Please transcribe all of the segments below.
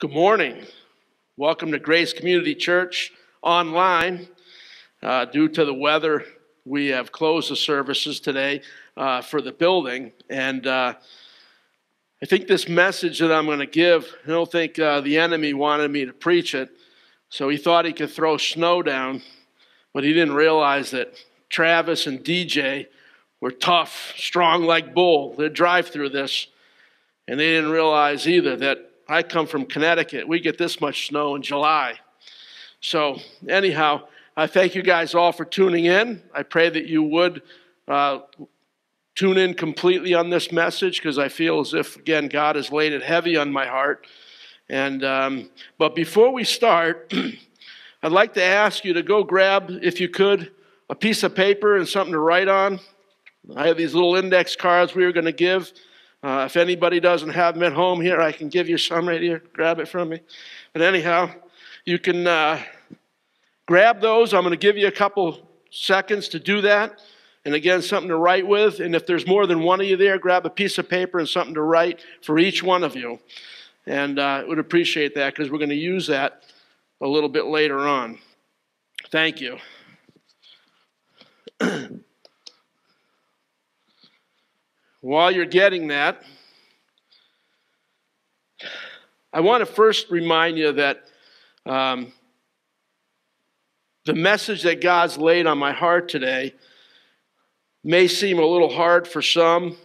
Good morning. Welcome to Grace Community Church online. Uh, due to the weather, we have closed the services today uh, for the building. And uh, I think this message that I'm going to give, I don't think uh, the enemy wanted me to preach it. So he thought he could throw snow down, but he didn't realize that Travis and DJ were tough, strong like bull. They'd drive through this. And they didn't realize either that I come from Connecticut. We get this much snow in July. So, anyhow, I thank you guys all for tuning in. I pray that you would uh, tune in completely on this message because I feel as if, again, God has laid it heavy on my heart. And um, but before we start, I'd like to ask you to go grab, if you could, a piece of paper and something to write on. I have these little index cards we were going to give. Uh, if anybody doesn't have them at home here, I can give you some right here. Grab it from me. But anyhow, you can uh, grab those. I'm going to give you a couple seconds to do that. And again, something to write with. And if there's more than one of you there, grab a piece of paper and something to write for each one of you. And uh, would appreciate that because we're going to use that a little bit later on. Thank you. While you're getting that, I want to first remind you that um, the message that God's laid on my heart today may seem a little hard for some.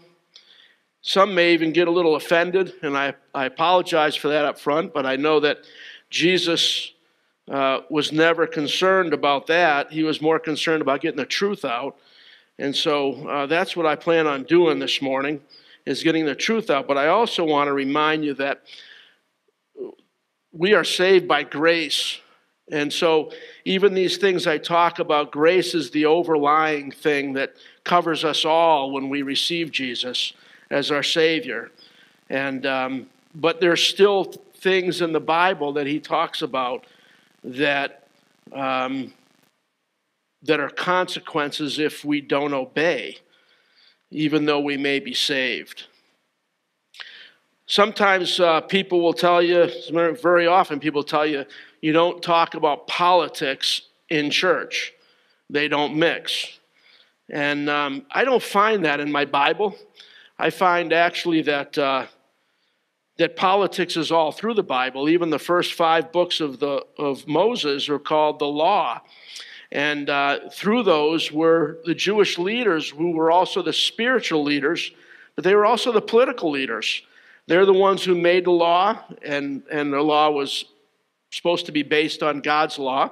Some may even get a little offended, and I, I apologize for that up front, but I know that Jesus uh, was never concerned about that. He was more concerned about getting the truth out. And so uh, that's what I plan on doing this morning, is getting the truth out. But I also want to remind you that we are saved by grace. And so even these things I talk about, grace is the overlying thing that covers us all when we receive Jesus as our Savior. And um, but there's still things in the Bible that he talks about that um, that are consequences if we don't obey, even though we may be saved. Sometimes uh, people will tell you, very often, people tell you, you don't talk about politics in church. They don't mix. And um, I don't find that in my Bible. I find actually that, uh, that politics is all through the Bible. Even the first five books of, the, of Moses are called the law. And uh, through those were the Jewish leaders who were also the spiritual leaders, but they were also the political leaders. They're the ones who made the law, and, and the law was supposed to be based on God's law.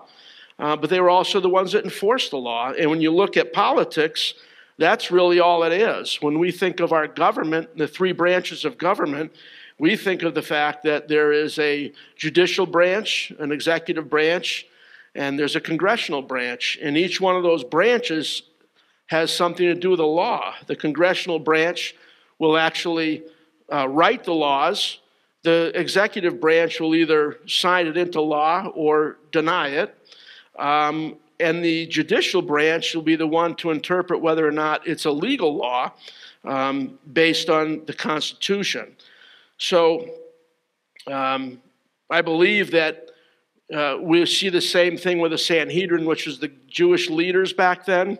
Uh, but they were also the ones that enforced the law. And when you look at politics, that's really all it is. When we think of our government, the three branches of government, we think of the fact that there is a judicial branch, an executive branch, and there's a congressional branch, and each one of those branches has something to do with the law. The congressional branch will actually uh, write the laws. The executive branch will either sign it into law or deny it. Um, and the judicial branch will be the one to interpret whether or not it's a legal law um, based on the Constitution. So um, I believe that uh, we see the same thing with the Sanhedrin, which was the Jewish leaders back then.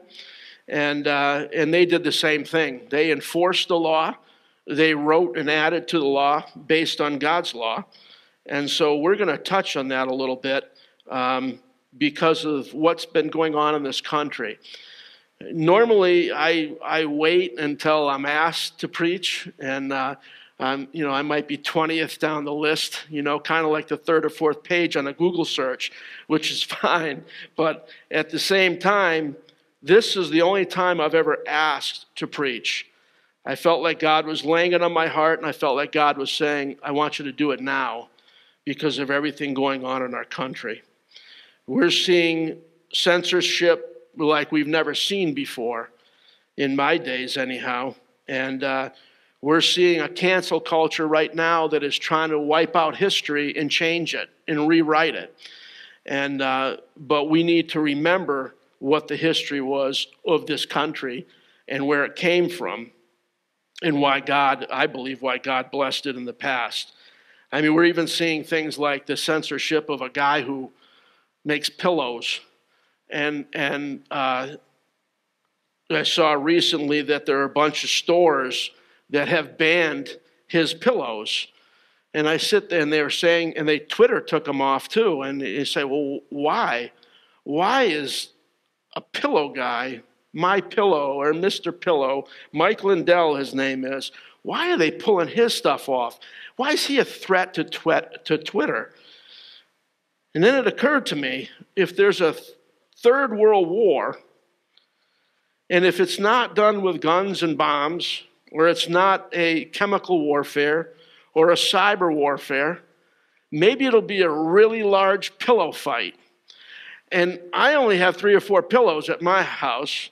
And, uh, and they did the same thing. They enforced the law, they wrote and added to the law based on God's law. And so we're going to touch on that a little bit um, because of what's been going on in this country. Normally, I, I wait until I'm asked to preach, and uh, um, you know, I might be 20th down the list, you know, kind of like the third or fourth page on a Google search, which is fine. But at the same time, this is the only time I've ever asked to preach. I felt like God was laying it on my heart, and I felt like God was saying, I want you to do it now because of everything going on in our country. We're seeing censorship like we've never seen before, in my days, anyhow. And, uh, we're seeing a cancel culture right now that is trying to wipe out history and change it and rewrite it. And, uh, but we need to remember what the history was of this country and where it came from and why God, I believe, why God blessed it in the past. I mean, we're even seeing things like the censorship of a guy who makes pillows. And, and uh, I saw recently that there are a bunch of stores that have banned his pillows. And I sit there and they were saying, and they Twitter took them off too. And you say, well, why? Why is a pillow guy, my pillow or Mr. Pillow, Mike Lindell, his name is, why are they pulling his stuff off? Why is he a threat to, twit- to Twitter? And then it occurred to me if there's a third world war, and if it's not done with guns and bombs, or it's not a chemical warfare or a cyber warfare, maybe it'll be a really large pillow fight. And I only have three or four pillows at my house.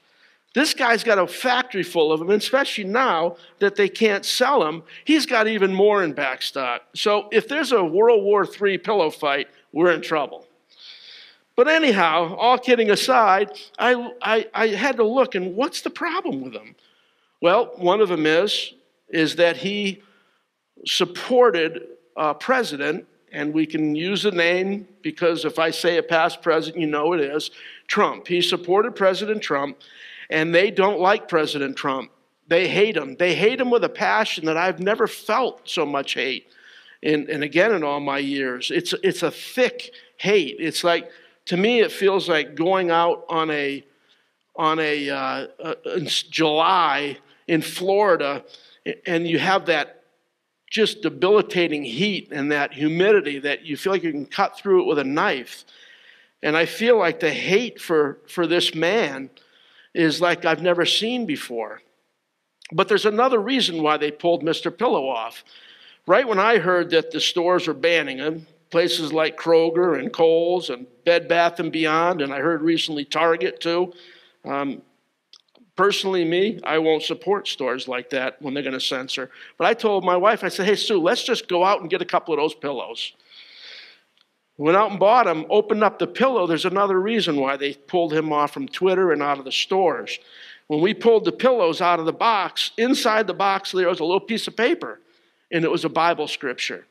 This guy's got a factory full of them, especially now that they can't sell them. He's got even more in backstock. So if there's a World War III pillow fight, we're in trouble. But anyhow, all kidding aside, I, I, I had to look and what's the problem with him? Well, one of them is, is that he supported a president, and we can use the name because if I say a past president, you know it is Trump. He supported President Trump, and they don't like President Trump. They hate him. They hate him with a passion that I've never felt so much hate. And, and again, in all my years, it's, it's a thick hate. It's like, to me, it feels like going out on a, on a, uh, uh, in July in Florida, and you have that just debilitating heat and that humidity that you feel like you can cut through it with a knife. And I feel like the hate for, for this man is like I've never seen before. But there's another reason why they pulled Mr. Pillow off. Right when I heard that the stores were banning him, places like Kroger and Kohl's and Bed Bath and Beyond, and I heard recently Target too. Um, personally, me, I won't support stores like that when they're going to censor. But I told my wife, I said, "Hey Sue, let's just go out and get a couple of those pillows." Went out and bought them, opened up the pillow. There's another reason why they pulled him off from Twitter and out of the stores. When we pulled the pillows out of the box, inside the box there was a little piece of paper, and it was a Bible scripture.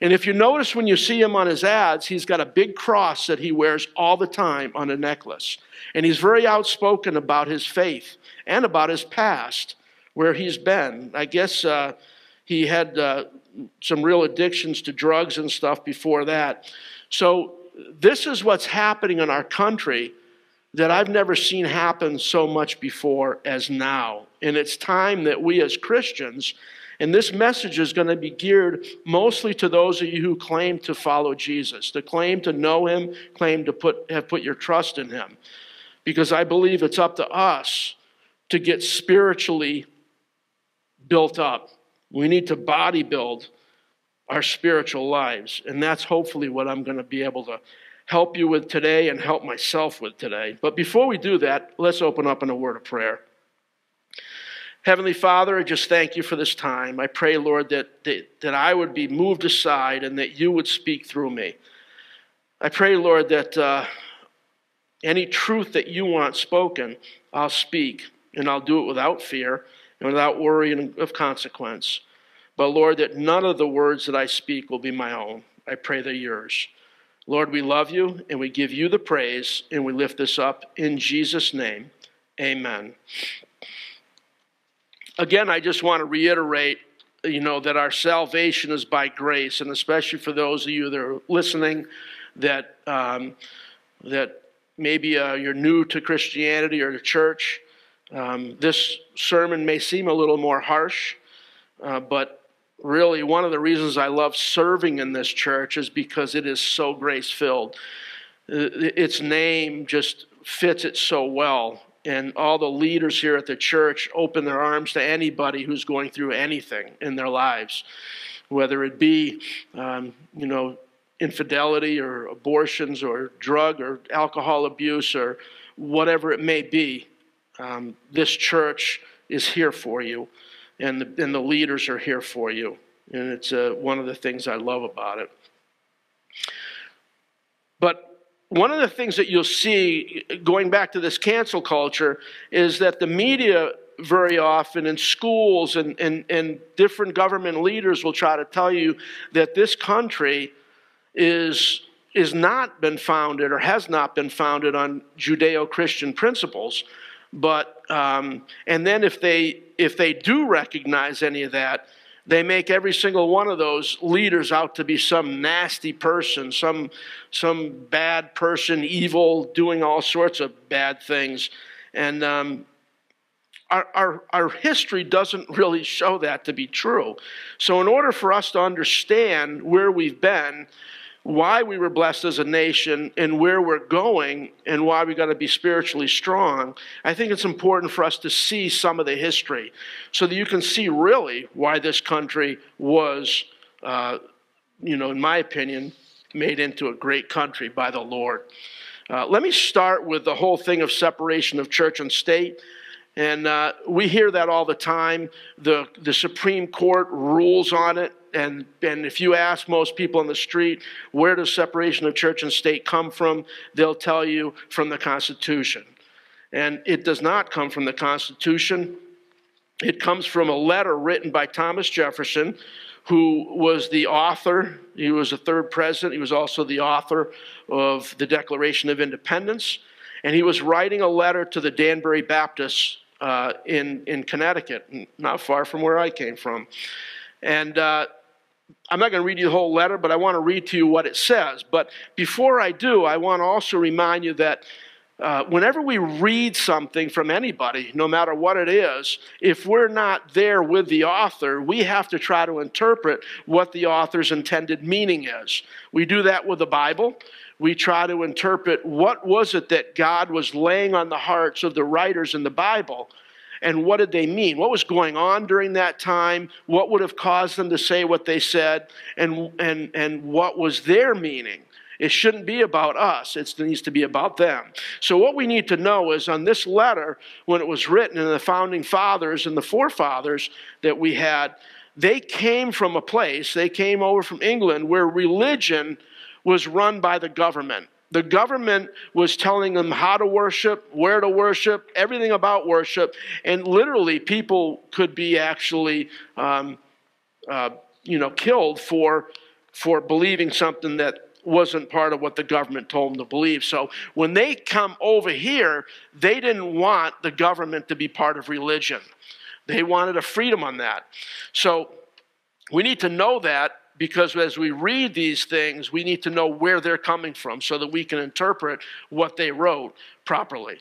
And if you notice when you see him on his ads, he's got a big cross that he wears all the time on a necklace. And he's very outspoken about his faith and about his past, where he's been. I guess uh, he had uh, some real addictions to drugs and stuff before that. So, this is what's happening in our country that I've never seen happen so much before as now. And it's time that we as Christians and this message is going to be geared mostly to those of you who claim to follow Jesus, to claim to know him, claim to put, have put your trust in him. Because I believe it's up to us to get spiritually built up. We need to body build our spiritual lives. And that's hopefully what I'm going to be able to help you with today and help myself with today. But before we do that, let's open up in a word of prayer. Heavenly Father, I just thank you for this time. I pray, Lord, that, that, that I would be moved aside and that you would speak through me. I pray, Lord, that uh, any truth that you want spoken, I'll speak, and I'll do it without fear and without worry of consequence. But, Lord, that none of the words that I speak will be my own. I pray they're yours. Lord, we love you and we give you the praise and we lift this up in Jesus' name. Amen again, I just want to reiterate, you know, that our salvation is by grace, and especially for those of you that are listening, that um, that maybe uh, you're new to Christianity or to church. Um, this sermon may seem a little more harsh, uh, but really one of the reasons I love serving in this church is because it is so grace filled. Uh, its name just fits it so well and all the leaders here at the church open their arms to anybody who's going through anything in their lives, whether it be, um, you know, infidelity or abortions or drug or alcohol abuse or whatever it may be. Um, this church is here for you, and the, and the leaders are here for you. And it's uh, one of the things I love about it. But one of the things that you'll see going back to this cancel culture is that the media very often, in schools and, and, and different government leaders will try to tell you that this country is, is not been founded or has not been founded on Judeo Christian principles. But, um, and then if they, if they do recognize any of that, they make every single one of those leaders out to be some nasty person, some, some bad person, evil, doing all sorts of bad things. And um, our, our, our history doesn't really show that to be true. So, in order for us to understand where we've been, why we were blessed as a nation and where we're going and why we got to be spiritually strong, I think it's important for us to see some of the history so that you can see really why this country was, uh, you know, in my opinion, made into a great country by the Lord. Uh, let me start with the whole thing of separation of church and state. And uh, we hear that all the time. The, the Supreme Court rules on it and, and if you ask most people on the street, where does separation of church and state come from? They'll tell you from the Constitution. And it does not come from the Constitution. It comes from a letter written by Thomas Jefferson, who was the author. He was the third president. He was also the author of the Declaration of Independence. And he was writing a letter to the Danbury Baptists uh, in, in Connecticut, not far from where I came from. And uh, I'm not going to read you the whole letter, but I want to read to you what it says. But before I do, I want to also remind you that uh, whenever we read something from anybody, no matter what it is, if we're not there with the author, we have to try to interpret what the author's intended meaning is. We do that with the Bible. We try to interpret what was it that God was laying on the hearts of the writers in the Bible and what did they mean? What was going on during that time? What would have caused them to say what they said? And, and, and what was their meaning? It shouldn't be about us, it needs to be about them. So, what we need to know is on this letter, when it was written, and the founding fathers and the forefathers that we had, they came from a place, they came over from England where religion was run by the government. The government was telling them how to worship, where to worship, everything about worship, and literally people could be actually, um, uh, you know, killed for for believing something that wasn't part of what the government told them to believe. So when they come over here, they didn't want the government to be part of religion. They wanted a freedom on that. So we need to know that because as we read these things, we need to know where they're coming from so that we can interpret what they wrote properly.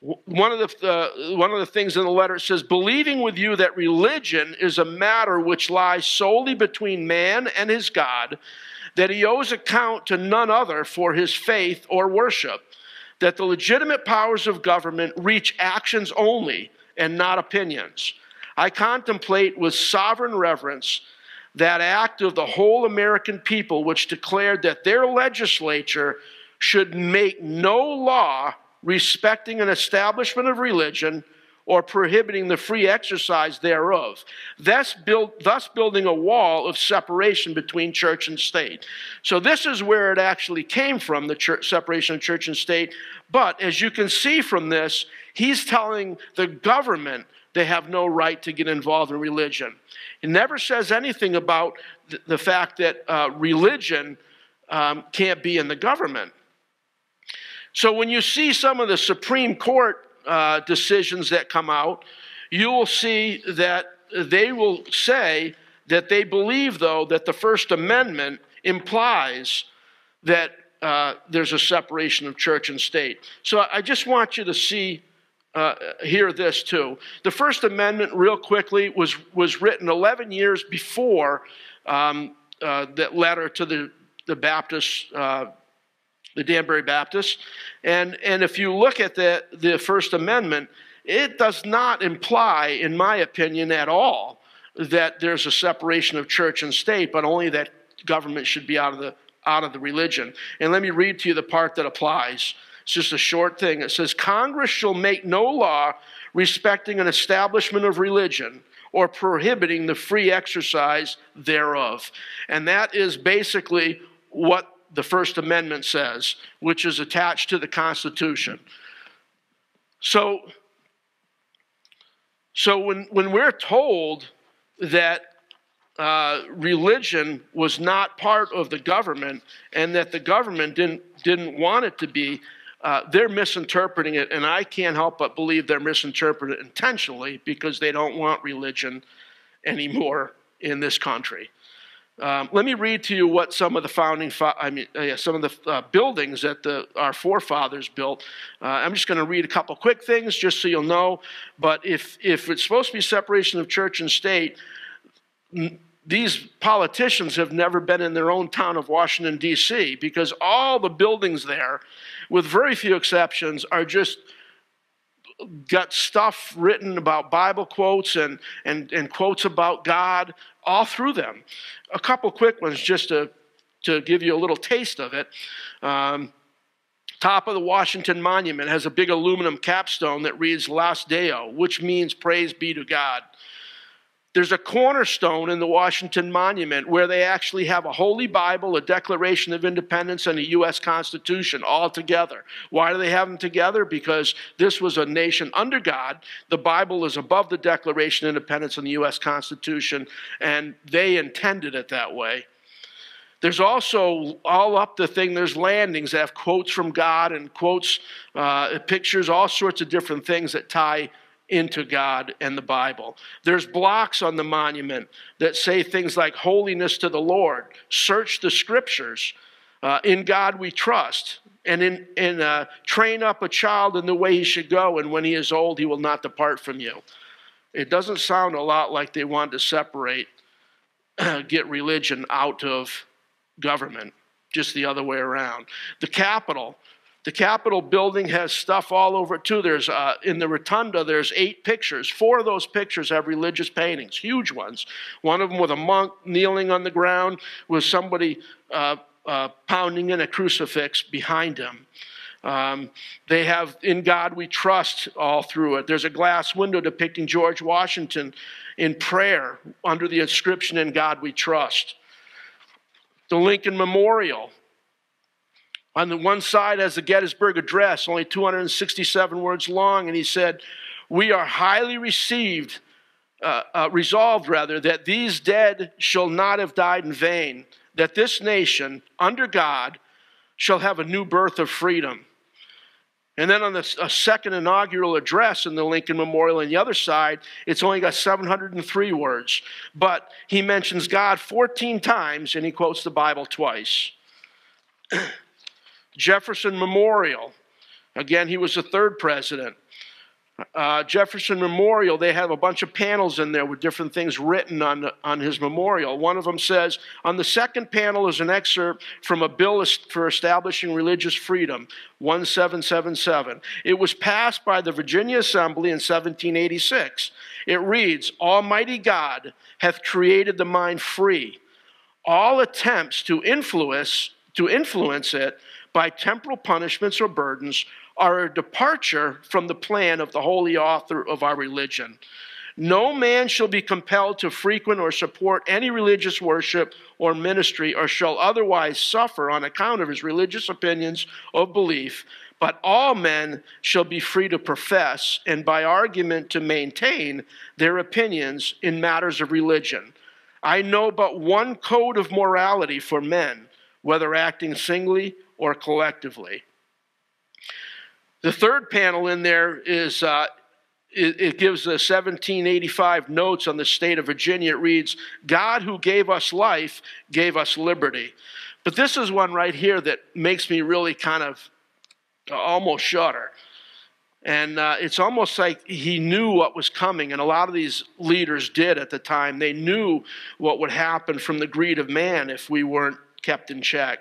One of, the, uh, one of the things in the letter says, believing with you that religion is a matter which lies solely between man and his God, that he owes account to none other for his faith or worship, that the legitimate powers of government reach actions only and not opinions. I contemplate with sovereign reverence that act of the whole American people, which declared that their legislature should make no law respecting an establishment of religion or prohibiting the free exercise thereof, thus, build, thus building a wall of separation between church and state. So, this is where it actually came from the church, separation of church and state. But as you can see from this, he's telling the government they have no right to get involved in religion. It never says anything about the fact that uh, religion um, can't be in the government. So when you see some of the Supreme Court uh, decisions that come out, you will see that they will say that they believe, though, that the First Amendment implies that uh, there's a separation of church and state. So I just want you to see uh, hear this too. The First Amendment, real quickly, was, was written 11 years before um, uh, that letter to the, the Baptists, uh, the Danbury Baptists. And, and if you look at the, the First Amendment, it does not imply, in my opinion, at all, that there's a separation of church and state, but only that government should be out of the, out of the religion. And let me read to you the part that applies. It's just a short thing. It says Congress shall make no law respecting an establishment of religion or prohibiting the free exercise thereof. And that is basically what the First Amendment says, which is attached to the Constitution. So, So when, when we're told that uh, religion was not part of the government and that the government didn't, didn't want it to be, uh, they're misinterpreting it, and I can't help but believe they're misinterpreting it intentionally because they don't want religion anymore in this country. Um, let me read to you what some of the founding, I mean, uh, yeah, some of the uh, buildings that the, our forefathers built. Uh, I'm just going to read a couple quick things just so you'll know. But if if it's supposed to be separation of church and state, these politicians have never been in their own town of Washington D.C. because all the buildings there, with very few exceptions, are just got stuff written about Bible quotes and, and, and quotes about God all through them. A couple quick ones just to, to give you a little taste of it. Um, top of the Washington Monument has a big aluminum capstone that reads Laus Deo, which means praise be to God. There's a cornerstone in the Washington Monument where they actually have a Holy Bible, a Declaration of Independence, and a U.S. Constitution all together. Why do they have them together? Because this was a nation under God. The Bible is above the Declaration of Independence and the U.S. Constitution, and they intended it that way. There's also all up the thing, there's landings that have quotes from God and quotes, uh, pictures, all sorts of different things that tie into God and the Bible. There's blocks on the monument that say things like holiness to the Lord, search the scriptures, uh, in God we trust, and in, in uh, train up a child in the way he should go, and when he is old, he will not depart from you. It doesn't sound a lot like they want to separate, get religion out of government, just the other way around. The Capitol the Capitol building has stuff all over it too. There's uh, in the rotunda. There's eight pictures. Four of those pictures have religious paintings, huge ones. One of them with a monk kneeling on the ground, with somebody uh, uh, pounding in a crucifix behind him. Um, they have "In God We Trust" all through it. There's a glass window depicting George Washington in prayer under the inscription "In God We Trust." The Lincoln Memorial on the one side has the Gettysburg Address, only 267 words long, and he said, We are highly received, uh, uh, resolved rather, that these dead shall not have died in vain, that this nation, under God, shall have a new birth of freedom. And then on the second inaugural address in the Lincoln Memorial on the other side, it's only got 703 words. But he mentions God 14 times and he quotes the Bible twice. Jefferson Memorial. Again, he was the third president. Uh, Jefferson Memorial, they have a bunch of panels in there with different things written on, on his memorial. One of them says, On the second panel is an excerpt from a bill for establishing religious freedom, 1777. It was passed by the Virginia Assembly in 1786. It reads, Almighty God hath created the mind free. All attempts to influence, to influence it by temporal punishments or burdens are a departure from the plan of the holy author of our religion. No man shall be compelled to frequent or support any religious worship or ministry, or shall otherwise suffer on account of his religious opinions or belief, but all men shall be free to profess and by argument to maintain their opinions in matters of religion. I know but one code of morality for men, whether acting singly or collectively. The third panel in there is uh, it, it, gives the 1785 notes on the state of Virginia. It reads, God who gave us life gave us liberty. But this is one right here that makes me really kind of almost shudder. And uh, it's almost like he knew what was coming, and a lot of these leaders did at the time. They knew what would happen from the greed of man if we weren't kept in check.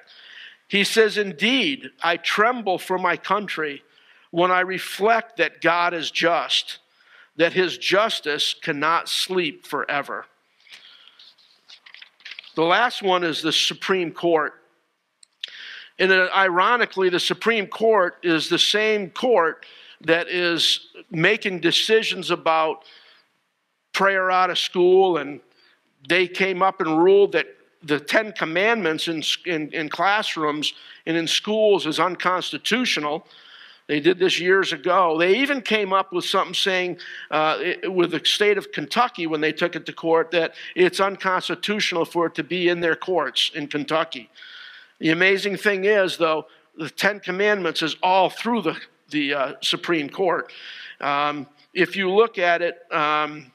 He says, Indeed, I tremble for my country when I reflect that God is just, that his justice cannot sleep forever. The last one is the Supreme Court. And uh, ironically, the Supreme Court is the same court that is making decisions about prayer out of school, and they came up and ruled that the Ten Commandments in, in, in, classrooms and in schools is unconstitutional. They did this years ago. They even came up with something saying, uh, with the state of Kentucky when they took it to court, that it's unconstitutional for it to be in their courts in Kentucky. The amazing thing is, though, the Ten Commandments is all through the, the uh, Supreme Court. Um, if you look at it, um,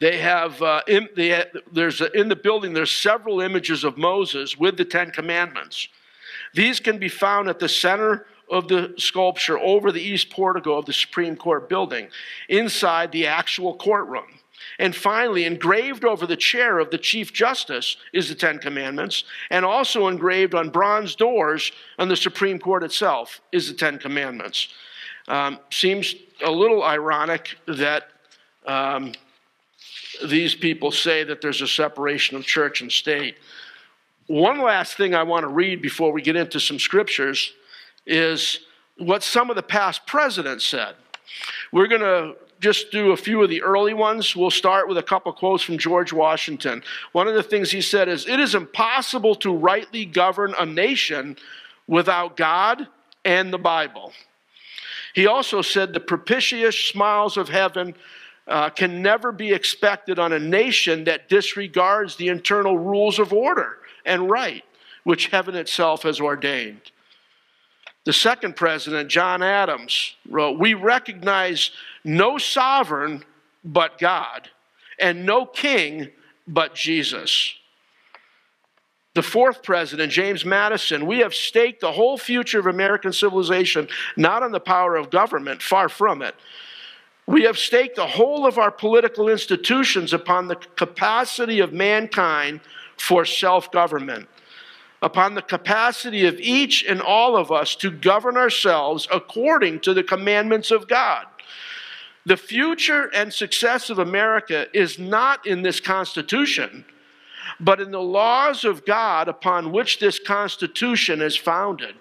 they have, uh, in, they, there's a, in the building, there's several images of Moses with the Ten Commandments. These can be found at the center of the sculpture over the east portico of the Supreme Court building, inside the actual courtroom. And finally, engraved over the chair of the Chief Justice is the Ten Commandments, and also engraved on bronze doors on the Supreme Court itself is the Ten Commandments. Um, seems a little ironic that um, these people say that there's a separation of church and state. One last thing I want to read before we get into some scriptures is what some of the past presidents said. We're going to just do a few of the early ones. We'll start with a couple quotes from George Washington. One of the things he said is It is impossible to rightly govern a nation without God and the Bible. He also said the propitious smiles of heaven uh, can never be expected on a nation that disregards the internal rules of order and right, which heaven itself has ordained. The second president, John Adams, wrote We recognize no sovereign but God, and no king but Jesus. The fourth president, James Madison, we have staked the whole future of American civilization not on the power of government, far from it. We have staked the whole of our political institutions upon the capacity of mankind for self government upon the capacity of each and all of us to govern ourselves according to the commandments of God. The future and success of America is not in this Constitution, but in the laws of God upon which this Constitution is founded.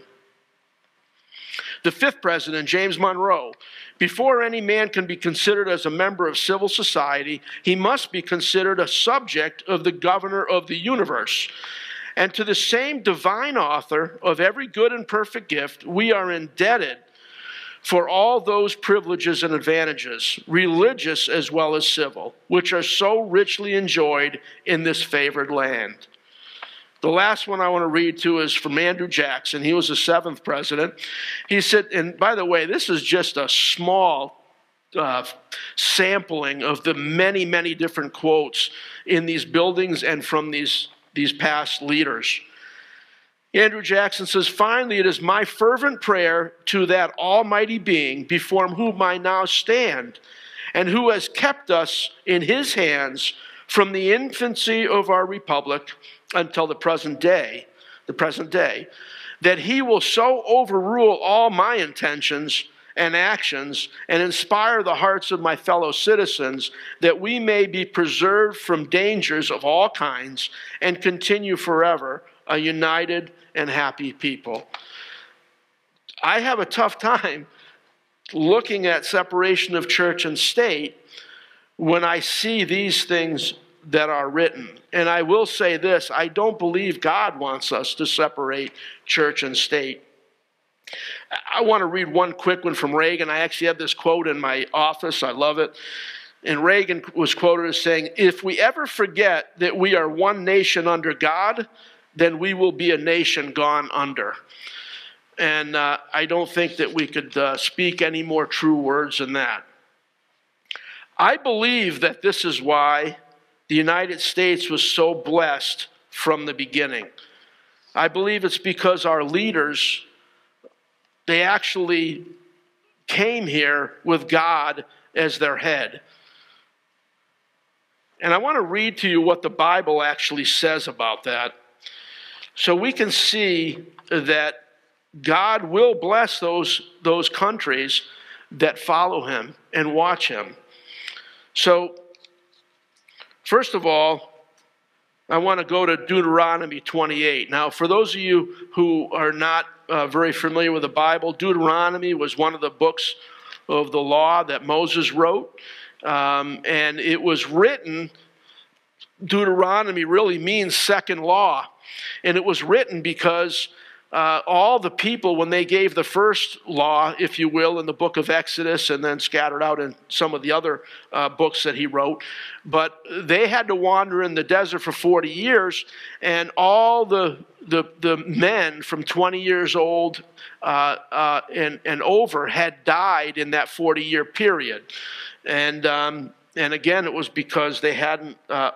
The fifth president, James Monroe, before any man can be considered as a member of civil society, he must be considered a subject of the governor of the universe. And to the same divine author of every good and perfect gift, we are indebted for all those privileges and advantages, religious as well as civil, which are so richly enjoyed in this favored land. The last one I want to read to is from Andrew Jackson. He was the seventh president. He said, and by the way, this is just a small uh, sampling of the many, many different quotes in these buildings and from these these past leaders. Andrew Jackson says, Finally, it is my fervent prayer to that Almighty Being before whom I now stand, and who has kept us in his hands from the infancy of our republic until the present day, the present day, that he will so overrule all my intentions and actions and inspire the hearts of my fellow citizens that we may be preserved from dangers of all kinds and continue forever a united and happy people. I have a tough time looking at separation of church and state when I see these things that are written. And I will say this I don't believe God wants us to separate church and state. I want to read one quick one from Reagan. I actually have this quote in my office. I love it. And Reagan was quoted as saying, If we ever forget that we are one nation under God, then we will be a nation gone under. And uh, I don't think that we could uh, speak any more true words than that. I believe that this is why the United States was so blessed from the beginning. I believe it's because our leaders they actually came here with God as their head. And I want to read to you what the Bible actually says about that. So we can see that God will bless those, those countries that follow him and watch him. So, first of all, I want to go to Deuteronomy 28. Now, for those of you who are not uh, very familiar with the Bible, Deuteronomy was one of the books of the law that Moses wrote. Um, and it was written, Deuteronomy really means second law. And it was written because uh, all the people, when they gave the first law, if you will, in the book of Exodus and then scattered out in some of the other uh, books that he wrote, but they had to wander in the desert for 40 years, and all the, the, the men from 20 years old uh, uh and, and over had died in that 40 year period. And, um, and again, it was because they hadn't uh,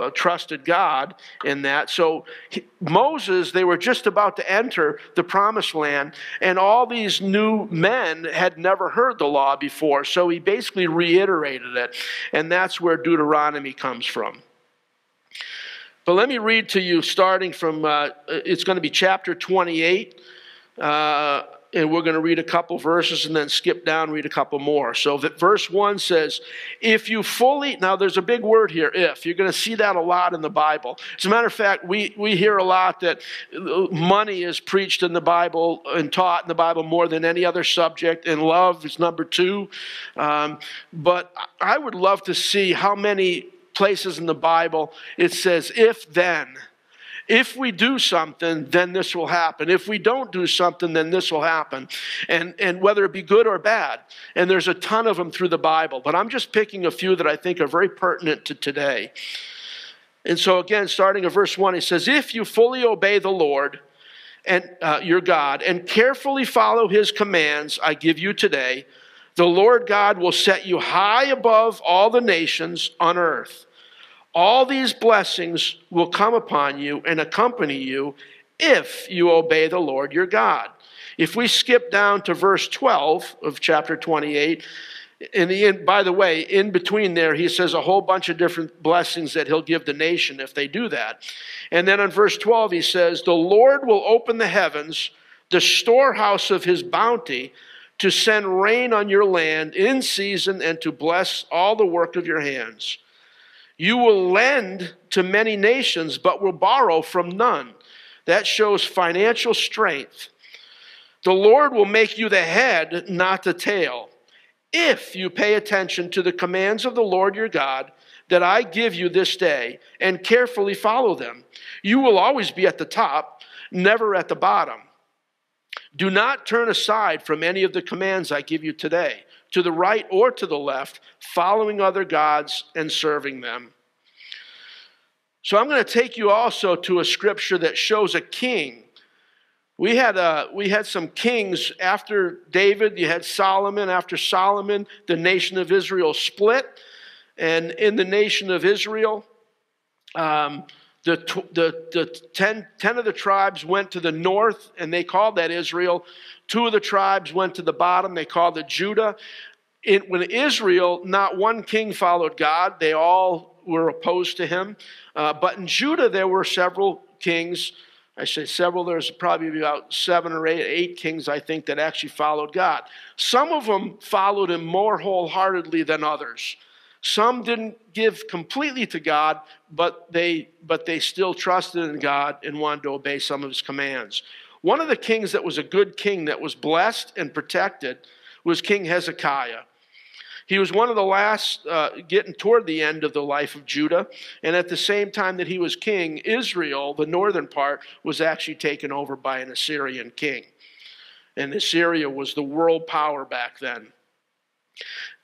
uh, trusted God in that. So he, Moses, they were just about to enter the promised land, and all these new men had never heard the law before. So he basically reiterated it, and that's where Deuteronomy comes from. But let me read to you, starting from, uh, it's going to be chapter 28. Uh, and we're going to read a couple verses and then skip down read a couple more. So that verse 1 says if you fully now there's a big word here if. You're going to see that a lot in the bible. As a matter of fact we, we hear a lot that money is preached in the bible and taught in the bible more than any other subject and love is number two. Um, but i would love to see how many places in the bible it says if then if we do something, then this will happen. If we don't do something, then this will happen. And, and whether it be good or bad. And there's a ton of them through the Bible. But I'm just picking a few that I think are very pertinent to today. And so, again, starting at verse 1, it says, If you fully obey the Lord and uh, your God and carefully follow his commands I give you today, the Lord God will set you high above all the nations on earth. All these blessings will come upon you and accompany you if you obey the Lord your God. If we skip down to verse 12 of chapter 28, in the end, by the way, in between there, he says a whole bunch of different blessings that he'll give the nation if they do that. And then in verse 12, he says, The Lord will open the heavens, the storehouse of his bounty, to send rain on your land in season and to bless all the work of your hands. You will lend to many nations, but will borrow from none. That shows financial strength. The Lord will make you the head, not the tail, if you pay attention to the commands of the Lord your God that I give you this day and carefully follow them. You will always be at the top, never at the bottom. Do not turn aside from any of the commands I give you today to the right or to the left, following other gods and serving them. So I'm going to take you also to a scripture that shows a king. We had, uh, we had some kings after David. You had Solomon. After Solomon, the nation of Israel split. And in the nation of Israel, um, the, the, the ten, 10 of the tribes went to the north, and they called that Israel. Two of the tribes went to the bottom, they called it Judah. In, when Israel, not one king followed God, they all were opposed to him. Uh, but in Judah, there were several kings. I say several, there's probably about seven or eight, eight kings, I think, that actually followed God. Some of them followed him more wholeheartedly than others. Some didn't give completely to God, but they, but they still trusted in God and wanted to obey some of his commands. One of the kings that was a good king that was blessed and protected was King Hezekiah. He was one of the last, uh, getting toward the end of the life of Judah. And at the same time that he was king, Israel, the northern part, was actually taken over by an Assyrian king. And Assyria was the world power back then.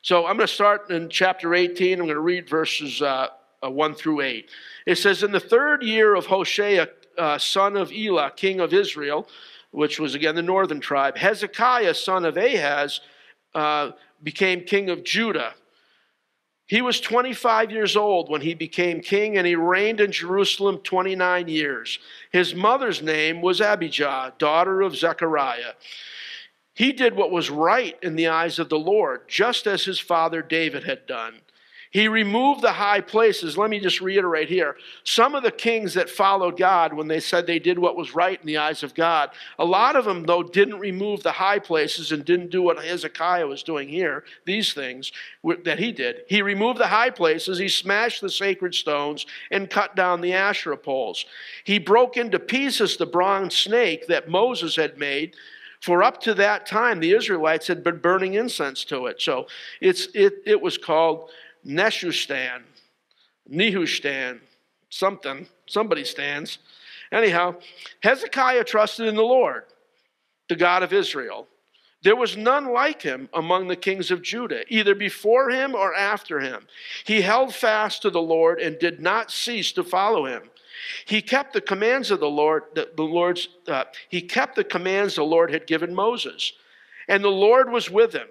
So I'm going to start in chapter 18. I'm going to read verses uh, uh, 1 through 8. It says, In the third year of Hoshea, uh, son of Elah, king of Israel, which was again the northern tribe, Hezekiah, son of Ahaz, uh, became king of Judah. He was 25 years old when he became king, and he reigned in Jerusalem 29 years. His mother's name was Abijah, daughter of Zechariah. He did what was right in the eyes of the Lord, just as his father David had done. He removed the high places. Let me just reiterate here. Some of the kings that followed God, when they said they did what was right in the eyes of God, a lot of them, though, didn't remove the high places and didn't do what Hezekiah was doing here, these things that he did. He removed the high places, he smashed the sacred stones, and cut down the Asherah poles. He broke into pieces the bronze snake that Moses had made. For up to that time, the Israelites had been burning incense to it. So it's, it, it was called Neshustan, Nehushtan, something, somebody stands. Anyhow, Hezekiah trusted in the Lord, the God of Israel. There was none like him among the kings of Judah, either before him or after him. He held fast to the Lord and did not cease to follow him. He kept the commands of the Lord, the, the Lord's, uh, he kept the commands the Lord had given Moses. And the Lord was with him,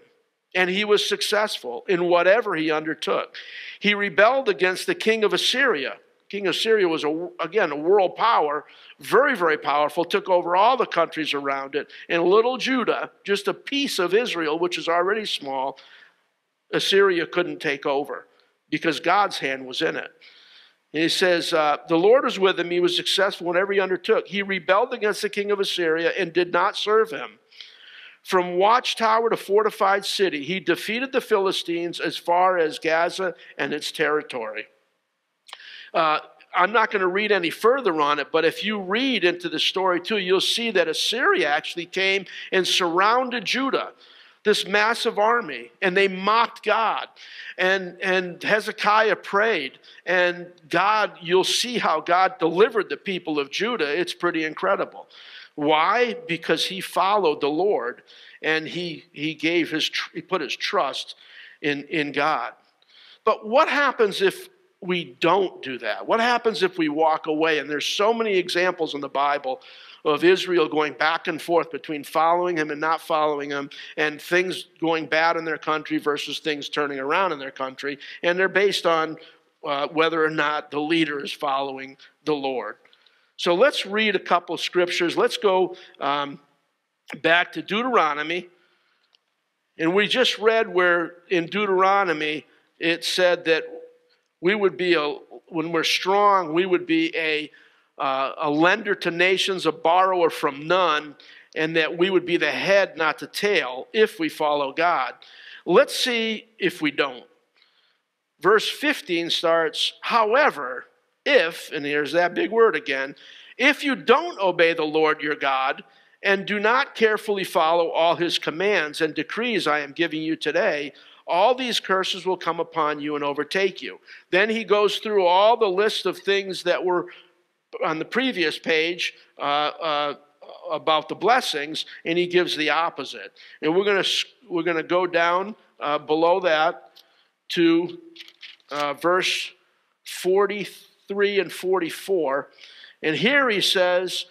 and he was successful in whatever he undertook. He rebelled against the king of Assyria. King of Syria was, a, again, a world power, very, very powerful, took over all the countries around it. And little Judah, just a piece of Israel, which is already small, Assyria couldn't take over because God's hand was in it. And he says, uh, The Lord was with him. He was successful whenever he undertook. He rebelled against the king of Assyria and did not serve him. From watchtower to fortified city, he defeated the Philistines as far as Gaza and its territory. Uh, I'm not going to read any further on it, but if you read into the story too, you'll see that Assyria actually came and surrounded Judah, this massive army, and they mocked God. And, and Hezekiah prayed, and God, you'll see how God delivered the people of Judah. It's pretty incredible. Why? Because he followed the Lord and he, he gave his, he put his trust in, in God. But what happens if we don't do that? What happens if we walk away? And there's so many examples in the Bible of Israel going back and forth between following him and not following him, and things going bad in their country versus things turning around in their country. And they're based on uh, whether or not the leader is following the Lord. So let's read a couple scriptures. Let's go um, back to Deuteronomy. And we just read where in Deuteronomy it said that we would be a, when we're strong, we would be a, uh, a lender to nations, a borrower from none, and that we would be the head, not the tail, if we follow God. Let's see if we don't. Verse 15 starts, however, if, and here's that big word again, if you don't obey the Lord your God and do not carefully follow all his commands and decrees I am giving you today, all these curses will come upon you and overtake you. Then he goes through all the list of things that were on the previous page uh, uh, about the blessings, and he gives the opposite. And we're going to we're going to go down uh, below that to uh, verse 43 43 and 44. And here he says,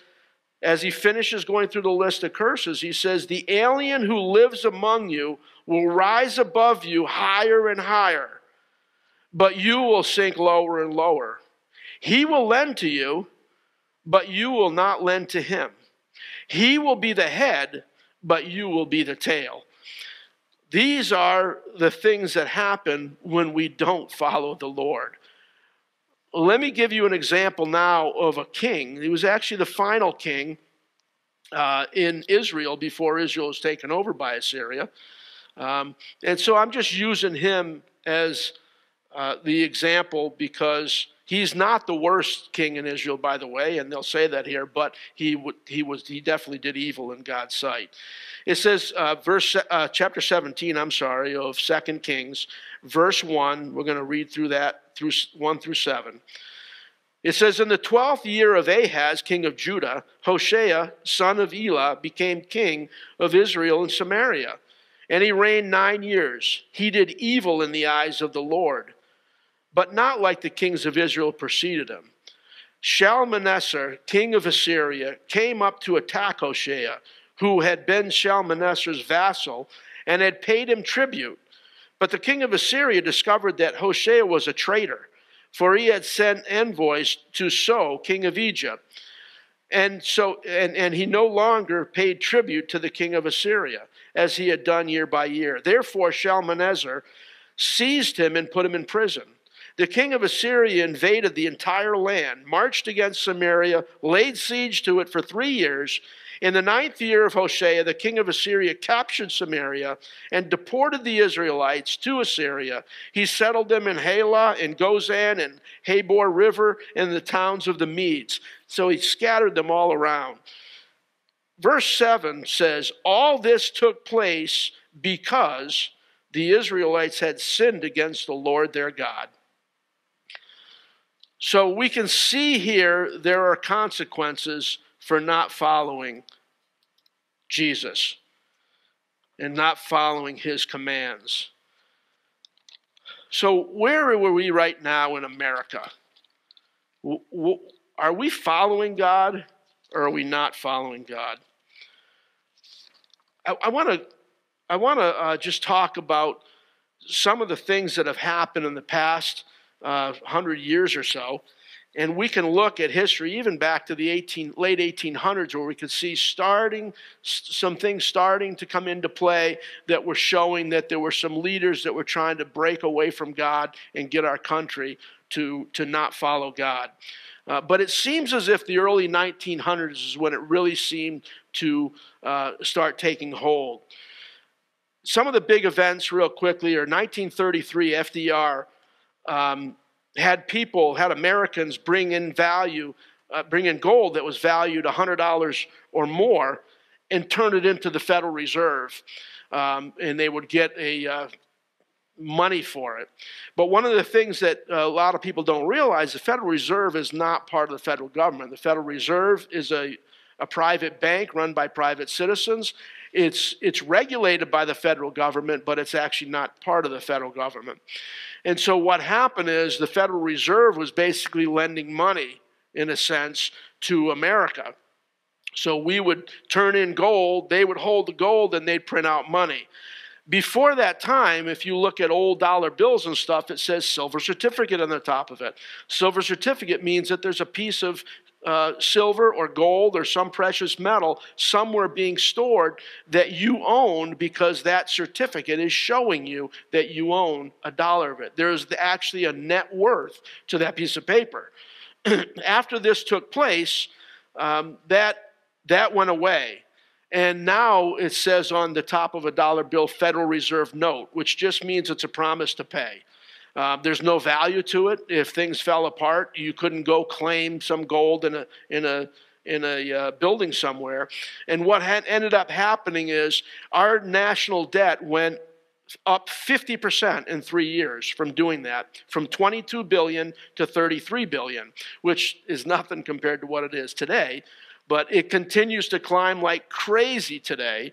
as he finishes going through the list of curses, he says, The alien who lives among you will rise above you higher and higher, but you will sink lower and lower. He will lend to you, but you will not lend to him. He will be the head, but you will be the tail. These are the things that happen when we don't follow the Lord. Let me give you an example now of a king. He was actually the final king uh, in Israel before Israel was taken over by Assyria. Um, and so I'm just using him as uh, the example because he's not the worst king in Israel, by the way, and they'll say that here, but he, he, was, he definitely did evil in God's sight. It says, uh, verse, uh, chapter 17, I'm sorry, of Second Kings, verse 1. We're going to read through that through 1 through 7. It says, In the twelfth year of Ahaz, king of Judah, Hoshea, son of Elah, became king of Israel and Samaria. And he reigned nine years. He did evil in the eyes of the Lord, but not like the kings of Israel preceded him. Shalmaneser, king of Assyria, came up to attack Hoshea, who had been Shalmaneser's vassal and had paid him tribute. But the king of Assyria discovered that Hoshea was a traitor, for he had sent envoys to So, king of Egypt. And so and, and he no longer paid tribute to the king of Assyria, as he had done year by year. Therefore Shalmaneser seized him and put him in prison. The king of Assyria invaded the entire land, marched against Samaria, laid siege to it for three years, in the ninth year of Hoshea, the king of Assyria captured Samaria and deported the Israelites to Assyria. He settled them in Halah, in Gozan, and Habor River, and the towns of the Medes. So he scattered them all around. Verse 7 says, All this took place because the Israelites had sinned against the Lord their God. So we can see here there are consequences for not following Jesus and not following his commands. So, where are we right now in America? Are we following God or are we not following God? I want to I want to uh, just talk about some of the things that have happened in the past uh, 100 years or so. And we can look at history even back to the 18, late 1800s where we could see starting some things starting to come into play that were showing that there were some leaders that were trying to break away from God and get our country to, to not follow God. Uh, but it seems as if the early 1900s is when it really seemed to uh, start taking hold. Some of the big events, real quickly, are 1933, FDR um, had people, had Americans bring in value, uh, bring in gold that was valued $100 or more and turn it into the Federal Reserve. Um, and they would get a uh, money for it. But one of the things that a lot of people don't realize, the Federal Reserve is not part of the federal government. The Federal Reserve is a, a private bank run by private citizens. It's, it's regulated by the federal government, but it's actually not part of the federal government. And so what happened is the Federal Reserve was basically lending money, in a sense, to America. So we would turn in gold, they would hold the gold, and they'd print out money. Before that time, if you look at old dollar bills and stuff, it says silver certificate on the top of it. Silver certificate means that there's a piece of uh, silver or gold or some precious metal somewhere being stored that you own because that certificate is showing you that you own a dollar of it. There's actually a net worth to that piece of paper. After this took place, um, that, that went away. And now it says on the top of a dollar bill, Federal Reserve note, which just means it's a promise to pay. Uh, there's no value to it. If things fell apart, you couldn't go claim some gold in a in a in a uh, building somewhere. And what had ended up happening is our national debt went up 50% in 3 years from doing that from 22 billion to 33 billion which is nothing compared to what it is today but it continues to climb like crazy today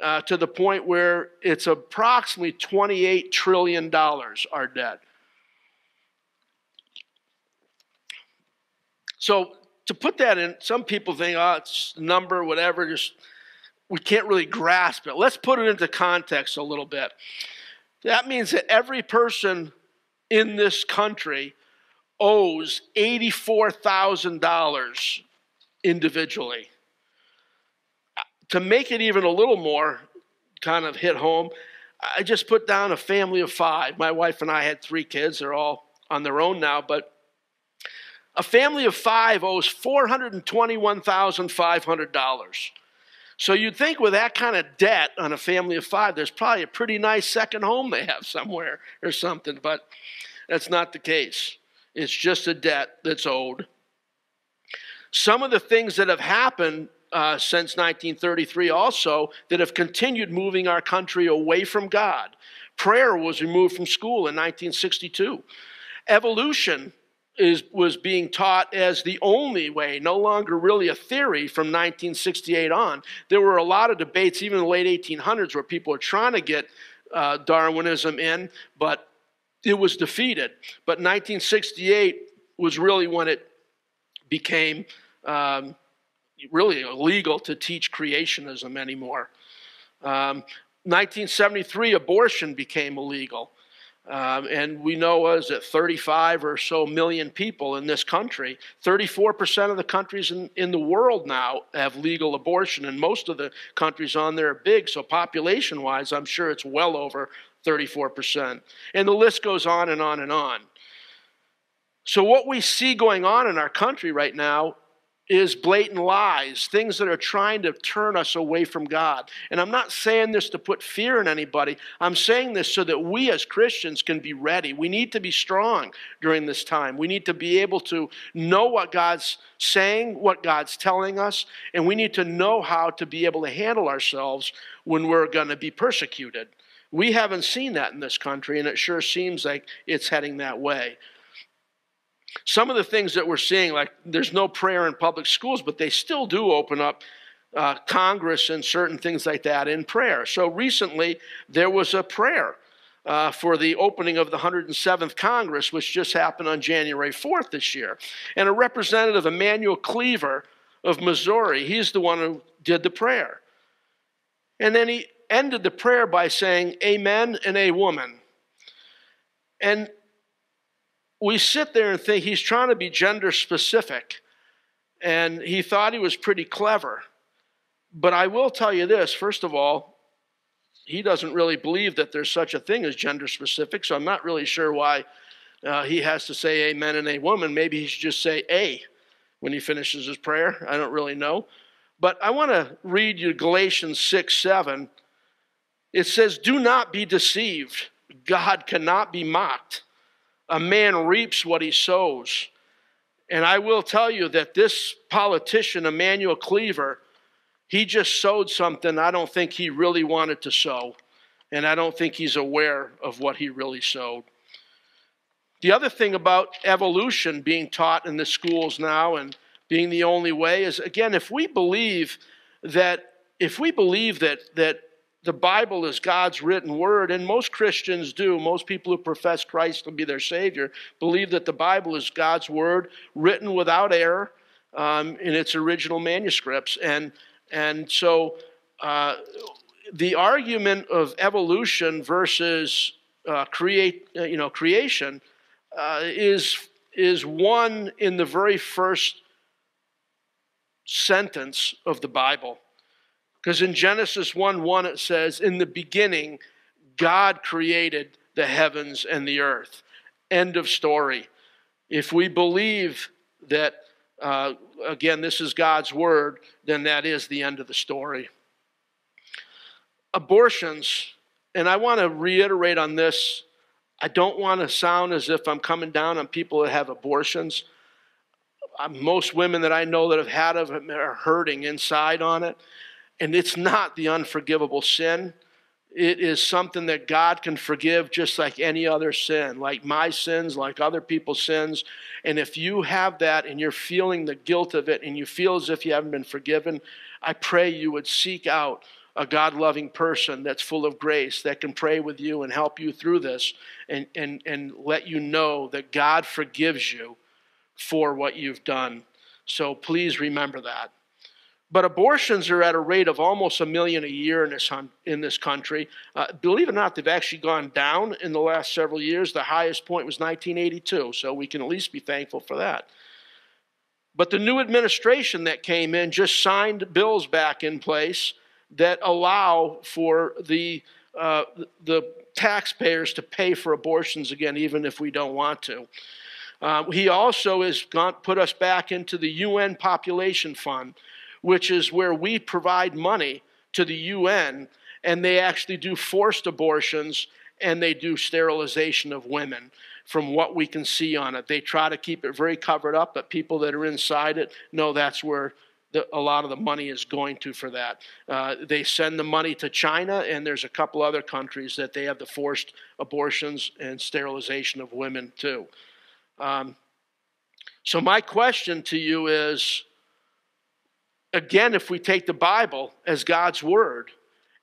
uh, to the point where it's approximately $28 trillion, our debt. So, to put that in, some people think, oh, it's a number, whatever, just we can't really grasp it. Let's put it into context a little bit. That means that every person in this country owes $84,000 individually to make it even a little more kind of hit home, I just put down a family of five. My wife and I had three kids. They're all on their own now, but a family of five owes $421,500. So you'd think with that kind of debt on a family of five, there's probably a pretty nice second home they have somewhere or something, but that's not the case. It's just a debt that's owed. Some of the things that have happened uh, since 1933 also that have continued moving our country away from God. Prayer was removed from school in 1962. Evolution is, was being taught as the only way, no longer really a theory from 1968 on. There were a lot of debates, even in the late 1800s, where people were trying to get uh, Darwinism in, but it was defeated. But 1968 was really when it became um, really illegal to teach creationism anymore. Um, 1973, abortion became illegal. Um, and we know was that 35 or so million people in this country. 34% of the countries in, in the world now have legal abortion, and most of the countries on there are big. So, population wise, I'm sure it's well over 34%. And the list goes on and on and on. So, what we see going on in our country right now is blatant lies, things that are trying to turn us away from God. And I'm not saying this to put fear in anybody. I'm saying this so that we as Christians can be ready. We need to be strong during this time. We need to be able to know what God's saying, what God's telling us, and we need to know how to be able to handle ourselves when we're going to be persecuted. We haven't seen that in this country, and it sure seems like it's heading that way. Some of the things that we're seeing, like there's no prayer in public schools, but they still do open up uh, Congress and certain things like that in prayer. So recently, there was a prayer uh, for the opening of the 107th Congress, which just happened on January 4th this year. And a representative, Emanuel Cleaver of Missouri, he's the one who did the prayer. And then he ended the prayer by saying, Amen and a woman. And we sit there and think he's trying to be gender specific. And he thought he was pretty clever. But I will tell you this first of all, he doesn't really believe that there's such a thing as gender specific, so I'm not really sure why uh, he has to say amen and a woman. Maybe he should just say a when he finishes his prayer. I don't really know. But I want to read you Galatians 6 7. It says, Do not be deceived. God cannot be mocked. A man reaps what he sows. And I will tell you that this politician, Emanuel Cleaver, he just sowed something I don't think he really wanted to sow. And I don't think he's aware of what he really sowed. The other thing about evolution being taught in the schools now and being the only way is again, if we believe that if we believe that that the Bible is God's written word, and most Christians do, most people who profess Christ to be their Savior, believe that the Bible is God's word, written without error um, in its original manuscripts. And and so uh, the argument of evolution versus uh, create, uh, you know, creation uh, is, is one in the very first sentence of the Bible. Because in Genesis 1 1, it says, In the beginning, God created the heavens and the earth. End of story. If we believe that uh, again, this is God's word, then that is the end of the story. Abortions, and I want to reiterate on this. I don't want to sound as if I'm coming down on people that have abortions. Uh, most women that I know that have had them are hurting inside on it. And it's not the unforgivable sin. It is something that God can forgive just like any other sin, like my sins, like other people's sins. And if you have that and you're feeling the guilt of it and you feel as if you haven't been forgiven, I pray you would seek out a God loving person that's full of grace that can pray with you and help you through this and, and, and let you know that God forgives you for what you've done. So please remember that. But abortions are at a rate of almost a million a year in this, in this country. Uh, believe it or not, they've actually gone down in the last several years. The highest point was 1982, so we can at least be thankful for that. But the new administration that came in just signed bills back in place that allow for the, uh, the taxpayers to pay for abortions again, even if we don't want to. Uh, he also has put us back into the UN Population Fund which is where we provide money to the UN and they actually do forced abortions and they do sterilization of women from what we can see on it. They try to keep it very covered up, but people that are inside it know that's where the, a lot of the money is going to for that. Uh, they send the money to China, and there's a couple other countries that they have the forced abortions and sterilization of women too. Um, so, my question to you is again, if we take the Bible as God's word,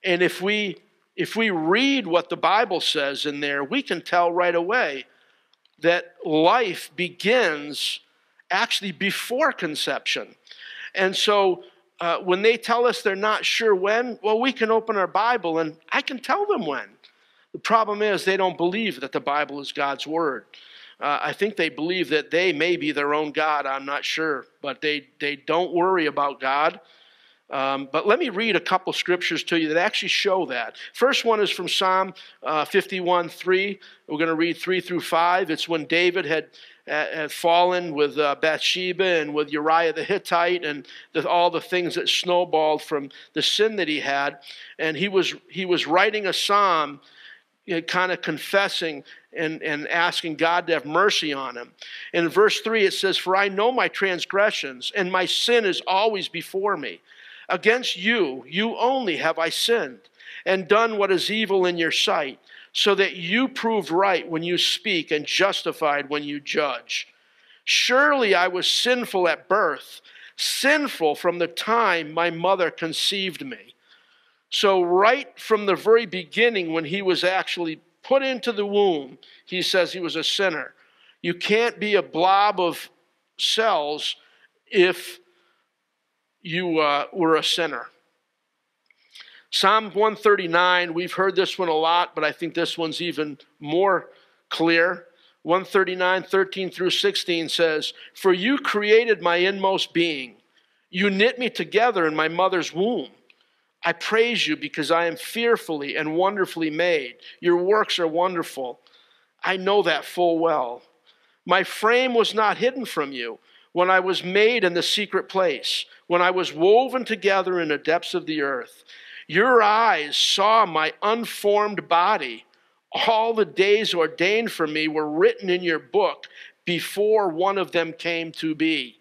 and if we if we read what the Bible says in there, we can tell right away that life begins actually before conception. And so uh, when they tell us they're not sure when, well, we can open our Bible and I can tell them when. The problem is they don't believe that the Bible is God's word. Uh, I think they believe that they may be their own God. I'm not sure, but they, they don't worry about God. Um, but let me read a couple scriptures to you that actually show that. First one is from Psalm uh, 51 3. We're going to read 3 through 5. It's when David had, uh, had fallen with uh, Bathsheba and with Uriah the Hittite and the, all the things that snowballed from the sin that he had. And he was, he was writing a psalm you know, kind of confessing and, and asking God to have mercy on him. And in verse 3, it says, For I know my transgressions, and my sin is always before me. Against you, you only have I sinned, and done what is evil in your sight, so that you prove right when you speak and justified when you judge. Surely I was sinful at birth, sinful from the time my mother conceived me. So, right from the very beginning, when he was actually put into the womb, he says he was a sinner. You can't be a blob of cells if you uh, were a sinner. Psalm 139, we've heard this one a lot, but I think this one's even more clear. 139, 13 through 16 says, For you created my inmost being. You knit me together in my mother's womb. I praise you because I am fearfully and wonderfully made. Your works are wonderful. I know that full well. My frame was not hidden from you when I was made in the secret place, when I was woven together in the depths of the earth. Your eyes saw my unformed body. All the days ordained for me were written in your book before one of them came to be.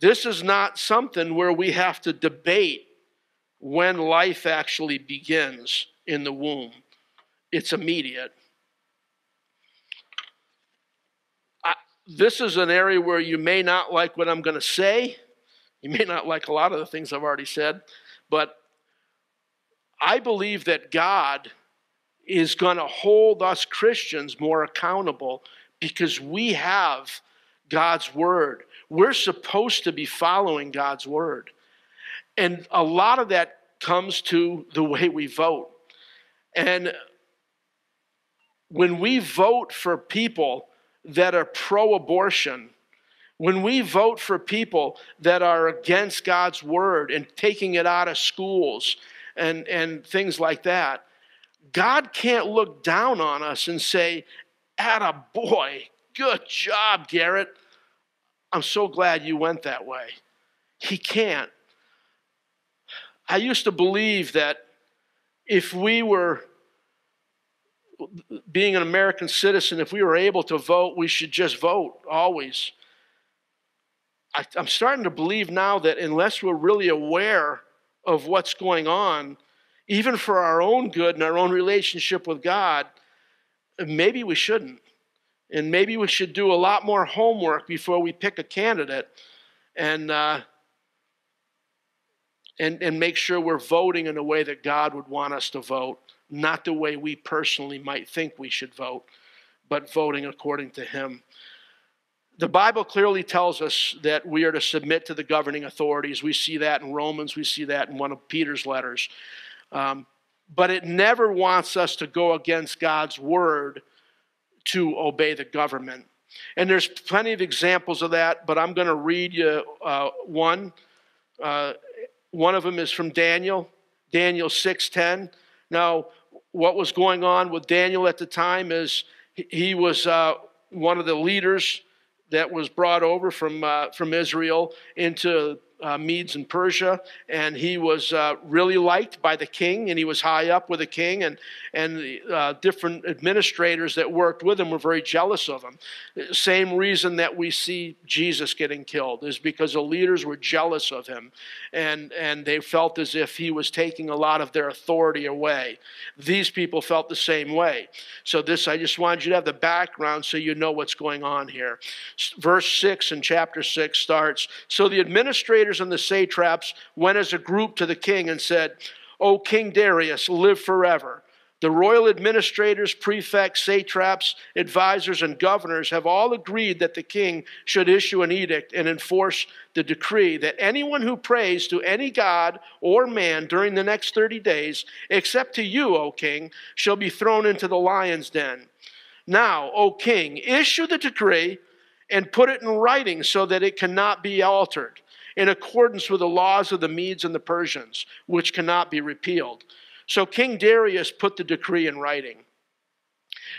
This is not something where we have to debate when life actually begins in the womb, it's immediate. I, this is an area where you may not like what I'm going to say. You may not like a lot of the things I've already said, but I believe that God is going to hold us Christians more accountable because we have God's word. We're supposed to be following God's word. And a lot of that comes to the way we vote. And when we vote for people that are pro abortion, when we vote for people that are against God's word and taking it out of schools and, and things like that, God can't look down on us and say, Atta boy, good job, Garrett. I'm so glad you went that way. He can't. I used to believe that if we were being an American citizen, if we were able to vote, we should just vote always. I, am starting to believe now that unless we're really aware of what's going on, even for our own good and our own relationship with God, maybe we shouldn't. And maybe we should do a lot more homework before we pick a candidate and, uh, and, and make sure we're voting in a way that God would want us to vote, not the way we personally might think we should vote, but voting according to Him. The Bible clearly tells us that we are to submit to the governing authorities. We see that in Romans, we see that in one of Peter's letters. Um, but it never wants us to go against God's word to obey the government. And there's plenty of examples of that, but I'm going to read you uh, one. Uh, one of them is from Daniel, Daniel 6:10. Now, what was going on with Daniel at the time is he was uh, one of the leaders that was brought over from uh, from Israel into uh, Medes and Persia, and he was uh, really liked by the king, and he was high up with the king, and and the uh, different administrators that worked with him were very jealous of him. Same reason that we see Jesus getting killed is because the leaders were jealous of him, and and they felt as if he was taking a lot of their authority away. These people felt the same way. So this, I just wanted you to have the background so you know what's going on here. Verse six in chapter six starts. So the administrators and the satraps went as a group to the king and said, O King Darius, live forever. The royal administrators, prefects, satraps, advisors, and governors have all agreed that the king should issue an edict and enforce the decree that anyone who prays to any god or man during the next 30 days, except to you, O king, shall be thrown into the lion's den. Now, O king, issue the decree and put it in writing so that it cannot be altered in accordance with the laws of the Medes and the Persians, which cannot be repealed. So King Darius put the decree in writing.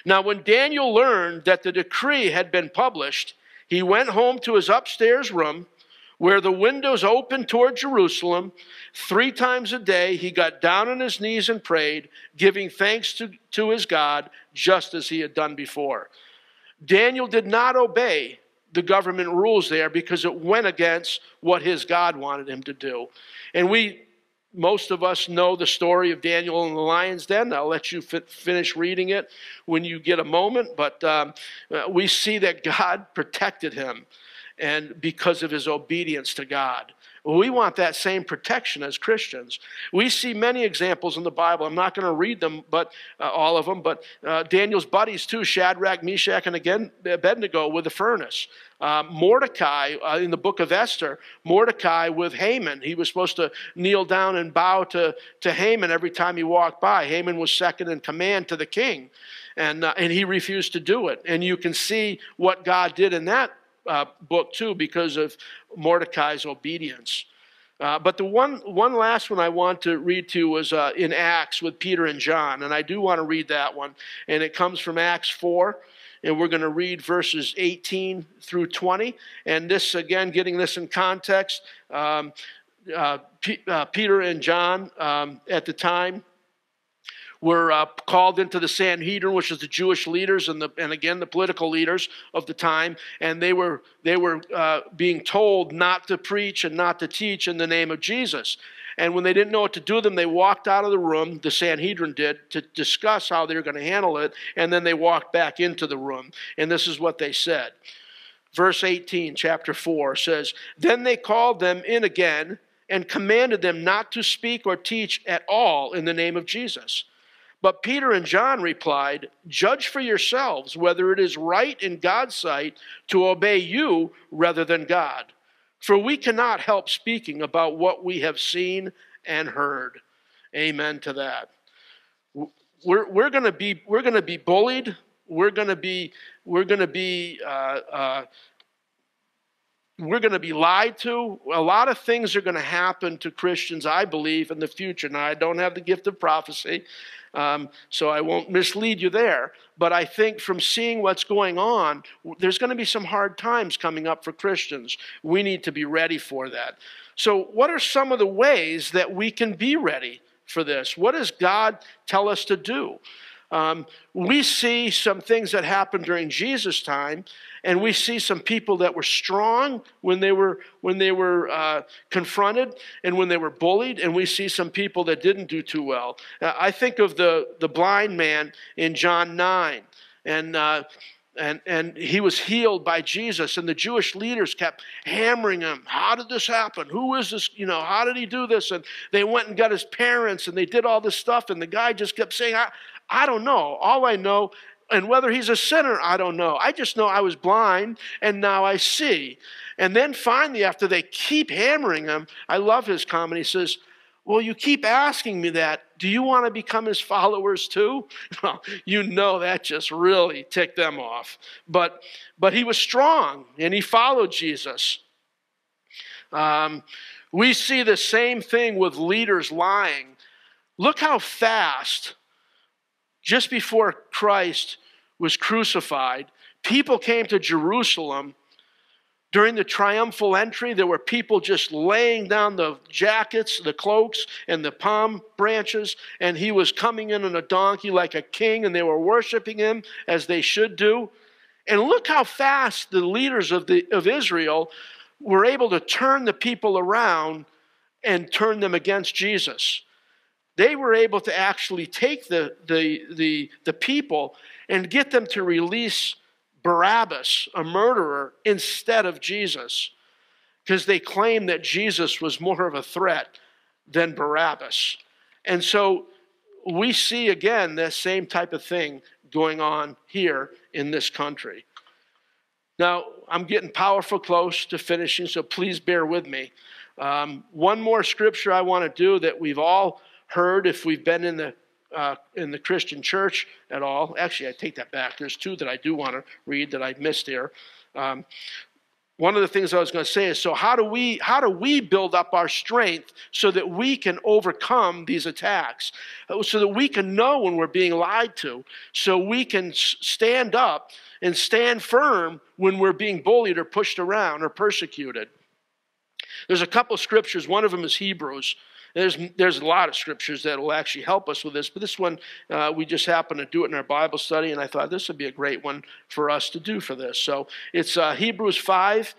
Now, when Daniel learned that the decree had been published, he went home to his upstairs room where the windows opened toward Jerusalem. Three times a day, he got down on his knees and prayed, giving thanks to, to his God, just as he had done before. Daniel did not obey the government rules there because it went against what his God wanted him to do. And we most of us know the story of Daniel in the lion's den. I'll let you finish reading it when you get a moment. But um, uh, we see that God protected him, and because of his obedience to God. We want that same protection as Christians. We see many examples in the Bible. I'm not going to read them, but uh, all of them. But uh, Daniel's buddies too: Shadrach, Meshach, and again Abednego with the furnace. Uh, Mordecai uh, in the book of Esther. Mordecai with Haman. He was supposed to kneel down and bow to to Haman every time he walked by. Haman was second in command to the king, and uh, and he refused to do it. And you can see what God did in that uh, book too because of Mordecai's obedience. Uh, but the one, one last one I want to read to was uh, in Acts with Peter and John, and I do want to read that one. And it comes from Acts 4, and we're going to read verses 18 through 20. And this, again, getting this in context, um, uh, uh, Peter and John um, at the time were uh, called into the Sanhedrin, which is the Jewish leaders and, the, and again the political leaders of the time, and they were they were uh, being told not to preach and not to teach in the name of Jesus. And when they didn't know what to do with them, they walked out of the room. The Sanhedrin did to discuss how they were going to handle it, and then they walked back into the room. And this is what they said. Verse 18, chapter 4 says, Then they called them in again and commanded them not to speak or teach at all in the name of Jesus. But Peter and John replied, Judge for yourselves whether it is right in God's sight to obey you rather than God. For we cannot help speaking about what we have seen and heard. Amen to that. We're, we're going to be we're going to be bullied. We're going to be we're going to be uh, uh, we're going to be lied to. A lot of things are going to happen to Christians, I believe, in the future. Now, I don't have the gift of prophecy, um, so I won't mislead you there. But I think from seeing what's going on, there's going to be some hard times coming up for Christians. We need to be ready for that. So, what are some of the ways that we can be ready for this? What does God tell us to do? Um, we see some things that happened during Jesus' time, and we see some people that were strong when they were when they were uh, confronted and when they were bullied, and we see some people that didn't do too well. Uh, I think of the the blind man in John nine, and. Uh, and, and he was healed by Jesus, and the Jewish leaders kept hammering him. How did this happen? Who is this? You know, how did he do this? And they went and got his parents, and they did all this stuff, and the guy just kept saying, I, I don't know. All I know, and whether he's a sinner, I don't know. I just know I was blind and now I see. And then finally, after they keep hammering him, I love his comment. He says, Well, you keep asking me that. Do you want to become his followers too? Well, you know that just really ticked them off. But, but he was strong and he followed Jesus. Um, we see the same thing with leaders lying. Look how fast just before Christ was crucified, people came to Jerusalem. During the triumphal entry, there were people just laying down the jackets, the cloaks, and the palm branches, and he was coming in on a donkey like a king, and they were worshiping him as they should do. And look how fast the leaders of, the, of Israel were able to turn the people around and turn them against Jesus they were able to actually take the, the, the, the people and get them to release Barabbas, a murderer, instead of Jesus, because they claimed that Jesus was more of a threat than Barabbas. And so we see again this same type of thing going on here in this country. Now, I'm getting powerful close to finishing, so please bear with me. Um, one more scripture I want to do that we've all heard if we've been in the uh, in the Christian church at all. Actually, I take that back. There's two that I do want to read that I missed here. Um, one of the things I was going to say is so how do we how do we build up our strength so that we can overcome these attacks uh, so that we can know when we're being lied to so we can stand up and stand firm when we're being bullied or pushed around or persecuted there's a couple scriptures one of them is hebrews there's, there's a lot of scriptures that will actually help us with this, but this one, uh, we just happened to do it in our Bible study, and I thought this would be a great one for us to do for this. So it's uh, Hebrews 5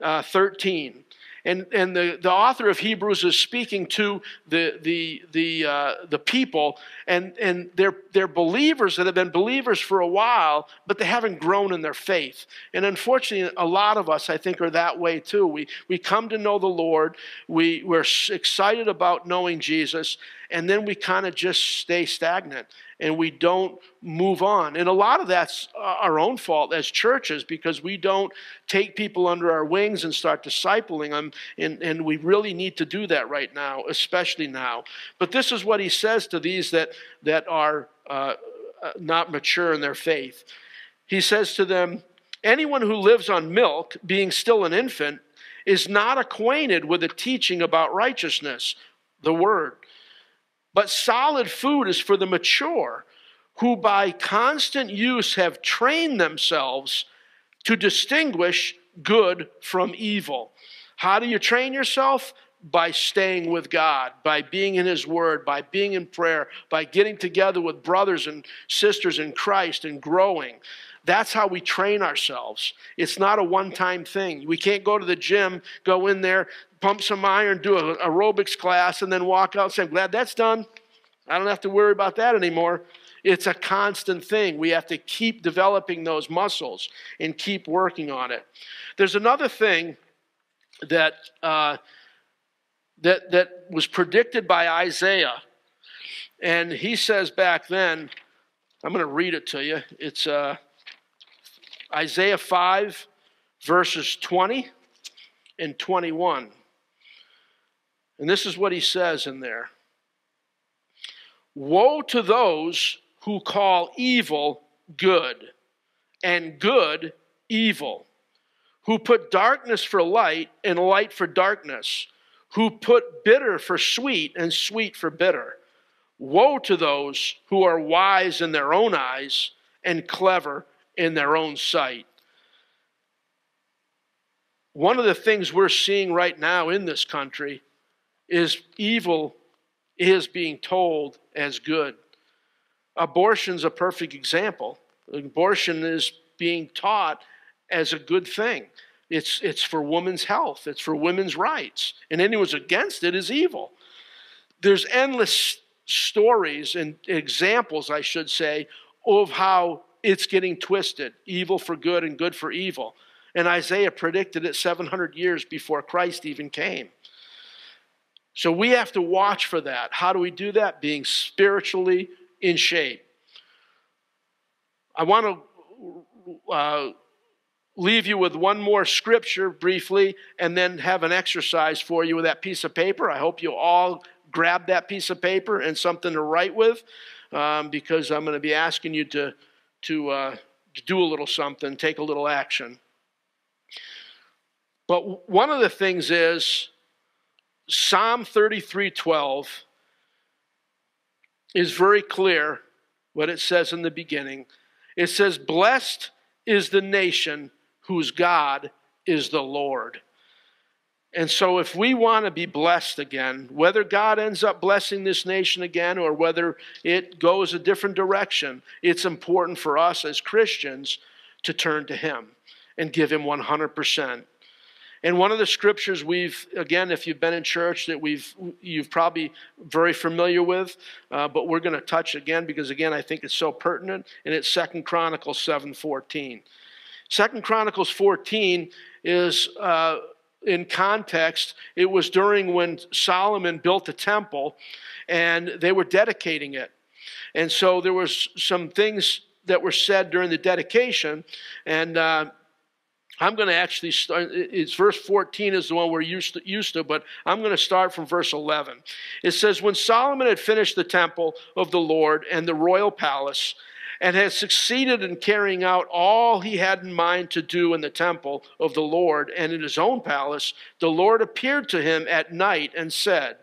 uh, 13. And, and the, the author of Hebrews is speaking to the, the, the, uh, the people, and, and they're, they're believers that have been believers for a while, but they haven't grown in their faith. And unfortunately, a lot of us, I think, are that way too. We, we come to know the Lord, we, we're excited about knowing Jesus, and then we kind of just stay stagnant and we don't move on. And a lot of that's our own fault as churches because we don't take people under our wings and start discipling them. And, and we really need to do that right now, especially now. But this is what he says to these that, that are uh, uh not mature in their faith. He says to them, Anyone who lives on milk, being still an infant, is not acquainted with the teaching about righteousness, the word. But solid food is for the mature, who by constant use have trained themselves to distinguish good from evil. How do you train yourself? By staying with God, by being in His Word, by being in prayer, by getting together with brothers and sisters in Christ and growing. That's how we train ourselves. It's not a one time thing. We can't go to the gym, go in there, pump some iron, do an aerobics class, and then walk out and say, I'm glad that's done. I don't have to worry about that anymore. It's a constant thing. We have to keep developing those muscles and keep working on it. There's another thing that, uh, that, that was predicted by Isaiah. And he says back then, I'm going to read it to you. It's uh, Isaiah 5, verses 20 and 21. And this is what he says in there Woe to those who call evil good and good evil, who put darkness for light and light for darkness, who put bitter for sweet and sweet for bitter. Woe to those who are wise in their own eyes and clever in their own sight. One of the things we're seeing right now in this country is evil is being told as good. Abortion's a perfect example. Abortion is being taught as a good thing. It's, it's for women's health, it's for women's rights. And anyone's against it is evil. There's endless stories and examples, I should say, of how it's getting twisted evil for good and good for evil. And Isaiah predicted it 700 years before Christ even came. So we have to watch for that. How do we do that? Being spiritually in shape. I want to uh, leave you with one more scripture briefly and then have an exercise for you with that piece of paper. I hope you all grab that piece of paper and something to write with um, because I'm going to be asking you to to, uh, to do a little something, take a little action. But one of the things is Psalm 33:12 is very clear what it says in the beginning. It says, Blessed is the nation whose God is the Lord. And so, if we want to be blessed again, whether God ends up blessing this nation again or whether it goes a different direction, it's important for us as Christians to turn to Him and give Him 100%. And one of the scriptures we've, again, if you've been in church, that we've, you've probably very familiar with, uh, but we're going to touch again because, again, I think it's so pertinent, and it's Second Chronicles 7.14. Second Chronicles 14 is... Uh, in context, it was during when Solomon built the temple and they were dedicating it. And so there was some things that were said during the dedication. And uh, I'm going to actually start, it's verse 14 is the one we're used to, used to, but I'm going to start from verse 11. It says, When Solomon had finished the temple of the Lord and the royal palace, and had succeeded in carrying out all he had in mind to do in the temple of the Lord and in his own palace, the Lord appeared to him at night and said,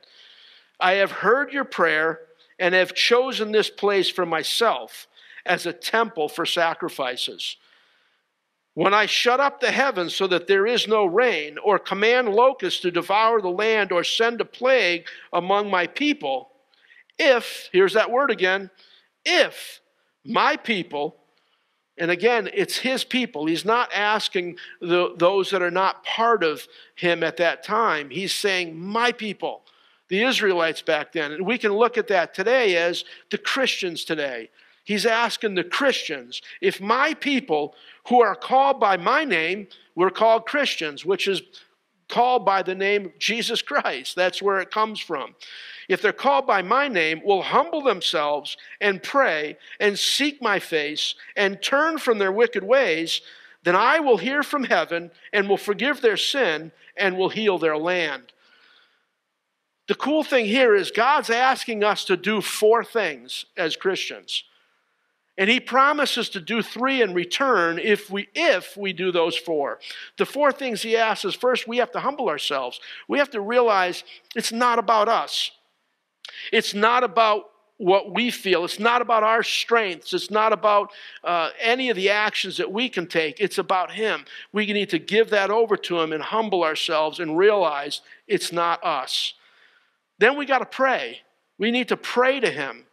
I have heard your prayer and have chosen this place for myself as a temple for sacrifices. When I shut up the heavens so that there is no rain, or command locusts to devour the land, or send a plague among my people, if, here's that word again, if my people And again, it's his people. He's not asking the, those that are not part of him at that time. He's saying, My people, the Israelites back then. And we can look at that today as the Christians today. He's asking the Christians, if my people who are called by my name were called Christians, which is called by the name of Jesus Christ, that's where it comes from if they're called by my name, will humble themselves and pray and seek my face and turn from their wicked ways, then I will hear from heaven and will forgive their sin and will heal their land. The cool thing here is God's asking us to do four things as Christians. And he promises to do three in return if we if we do those four. The four things he asks is first we have to humble ourselves. We have to realize it's not about us. It's not about what we feel. It's not about our strengths. It's not about uh, any of the actions that we can take. It's about Him. We need to give that over to Him and humble ourselves and realize it's not us. Then we got to pray. We need to pray to Him.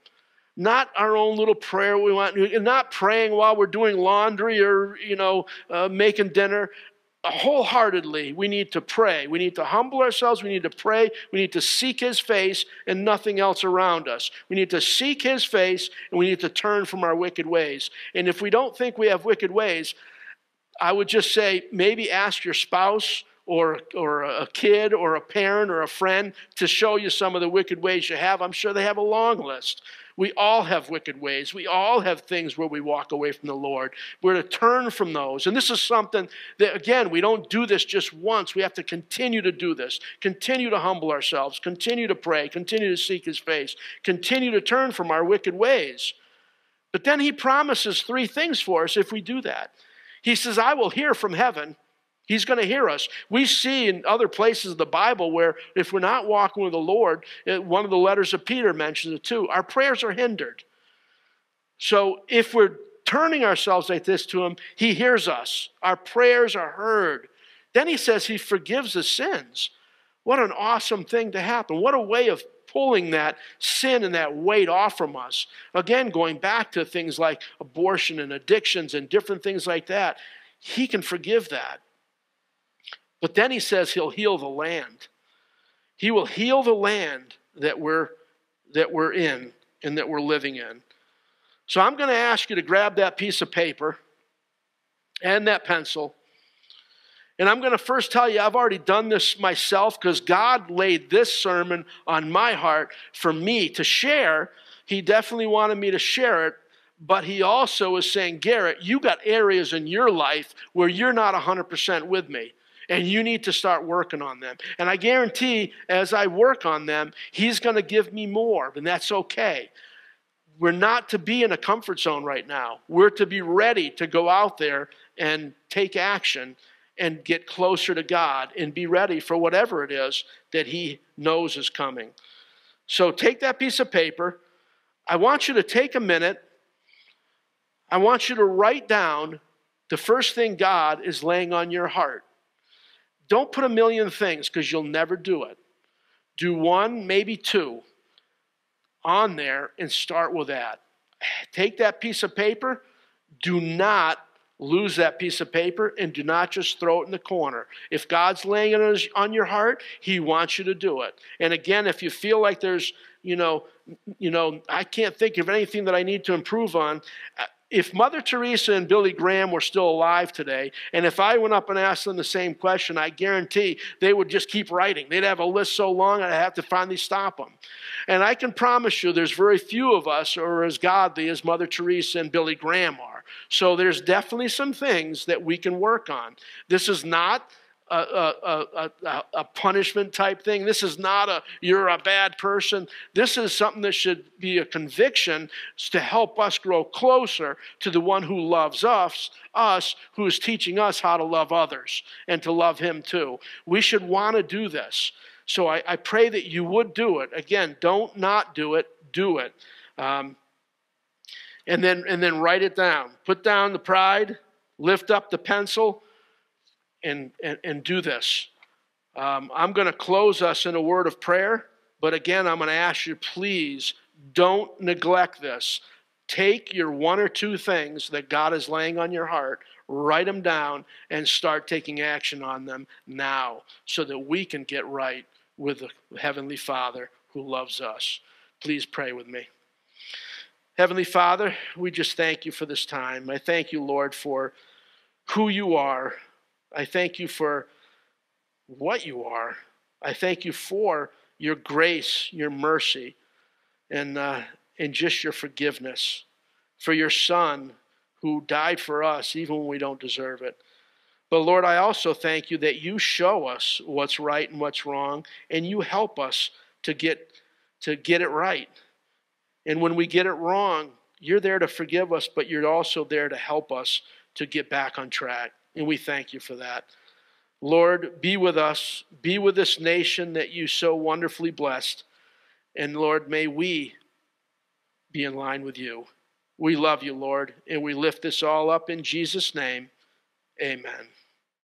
Not our own little prayer we want, not praying while we're doing laundry or, you know, uh, making dinner wholeheartedly, we need to pray. We need to humble ourselves. We need to pray. We need to seek His face and nothing else around us. We need to seek His face and we need to turn from our wicked ways. And if we don't think we have wicked ways, I would just say maybe ask your spouse or, or a kid or a parent or a friend to show you some of the wicked ways you have. I'm sure they have a long list. We all have wicked ways. We all have things where we walk away from the Lord. We're to turn from those. And this is something that, again, we don't do this just once. We have to continue to do this, continue to humble ourselves, continue to pray, continue to seek His face, continue to turn from our wicked ways. But then He promises three things for us if we do that. He says, I will hear from heaven He's going to hear us. We see in other places of the Bible where if we're not walking with the Lord, eh, one of the letters of Peter mentions it too, our prayers are hindered. So if we're turning ourselves like this to Him, He hears us. Our prayers are heard. Then He says He forgives the sins. What an awesome thing to happen. What a way of pulling that sin and that weight off from us. Again, going back to things like abortion and addictions and different things like that, He can forgive that. But then he says he'll heal the land. He will heal the land that we're, that we're in and that we're living in. So I'm going to ask you to grab that piece of paper and that pencil. And I'm going to first tell you, I've already done this myself because God laid this sermon on my heart for me to share. He definitely wanted me to share it, but He also is saying, Garrett, you got areas in your life where you're not 100% with me and you need to start working on them. And I guarantee as I work on them, He's going to give me more, and that's okay. We're not to be in a comfort zone right now. We're to be ready to go out there and take action and get closer to God and be ready for whatever it is that He knows is coming. So take that piece of paper. I want you to take a minute. I want you to write down the first thing God is laying on your heart. Don't put a million things because you'll never do it. Do one, maybe two on there and start with that. Take that piece of paper. Do not lose that piece of paper and do not just throw it in the corner. If God's laying it on your heart, He wants you to do it. And again, if you feel like there's, you know, you know, I can't think of anything that I need to improve on, uh, if Mother Teresa and Billy Graham were still alive today, and if I went up and asked them the same question, I guarantee they would just keep writing. They'd have a list so long, I'd have to finally stop them. And I can promise you, there's very few of us who are as godly as Mother Teresa and Billy Graham are. So there's definitely some things that we can work on. This is not a, a, a, punishment type thing. This is not a you're a bad person. This is something that should be a conviction to help us grow closer to the one who loves us, us who is teaching us how to love others and to love him too. We should want to do this. So I, I, pray that you would do it. Again, don't not do it, do it. Um, and then and then write it down. Put down the pride, lift up the pencil and, and, and do this. Um, I'm going to close us in a word of prayer, but again, I'm going to ask you please don't neglect this. Take your one or two things that God is laying on your heart, write them down, and start taking action on them now so that we can get right with the Heavenly Father who loves us. Please pray with me. Heavenly Father, we just thank you for this time. I thank you, Lord, for who you are. I thank you for what you are. I thank you for your grace, your mercy, and, uh, and just your forgiveness. For your Son who died for us even when we don't deserve it. But Lord, I also thank you that you show us what's right and what's wrong, and you help us to get, to get it right. And when we get it wrong, you're there to forgive us, but you're also there to help us to get back on track. And we thank you for that. Lord, be with us. Be with this nation that you so wonderfully blessed. And Lord, may we be in line with you. We love you, Lord, and we lift this all up in Jesus' name. Amen.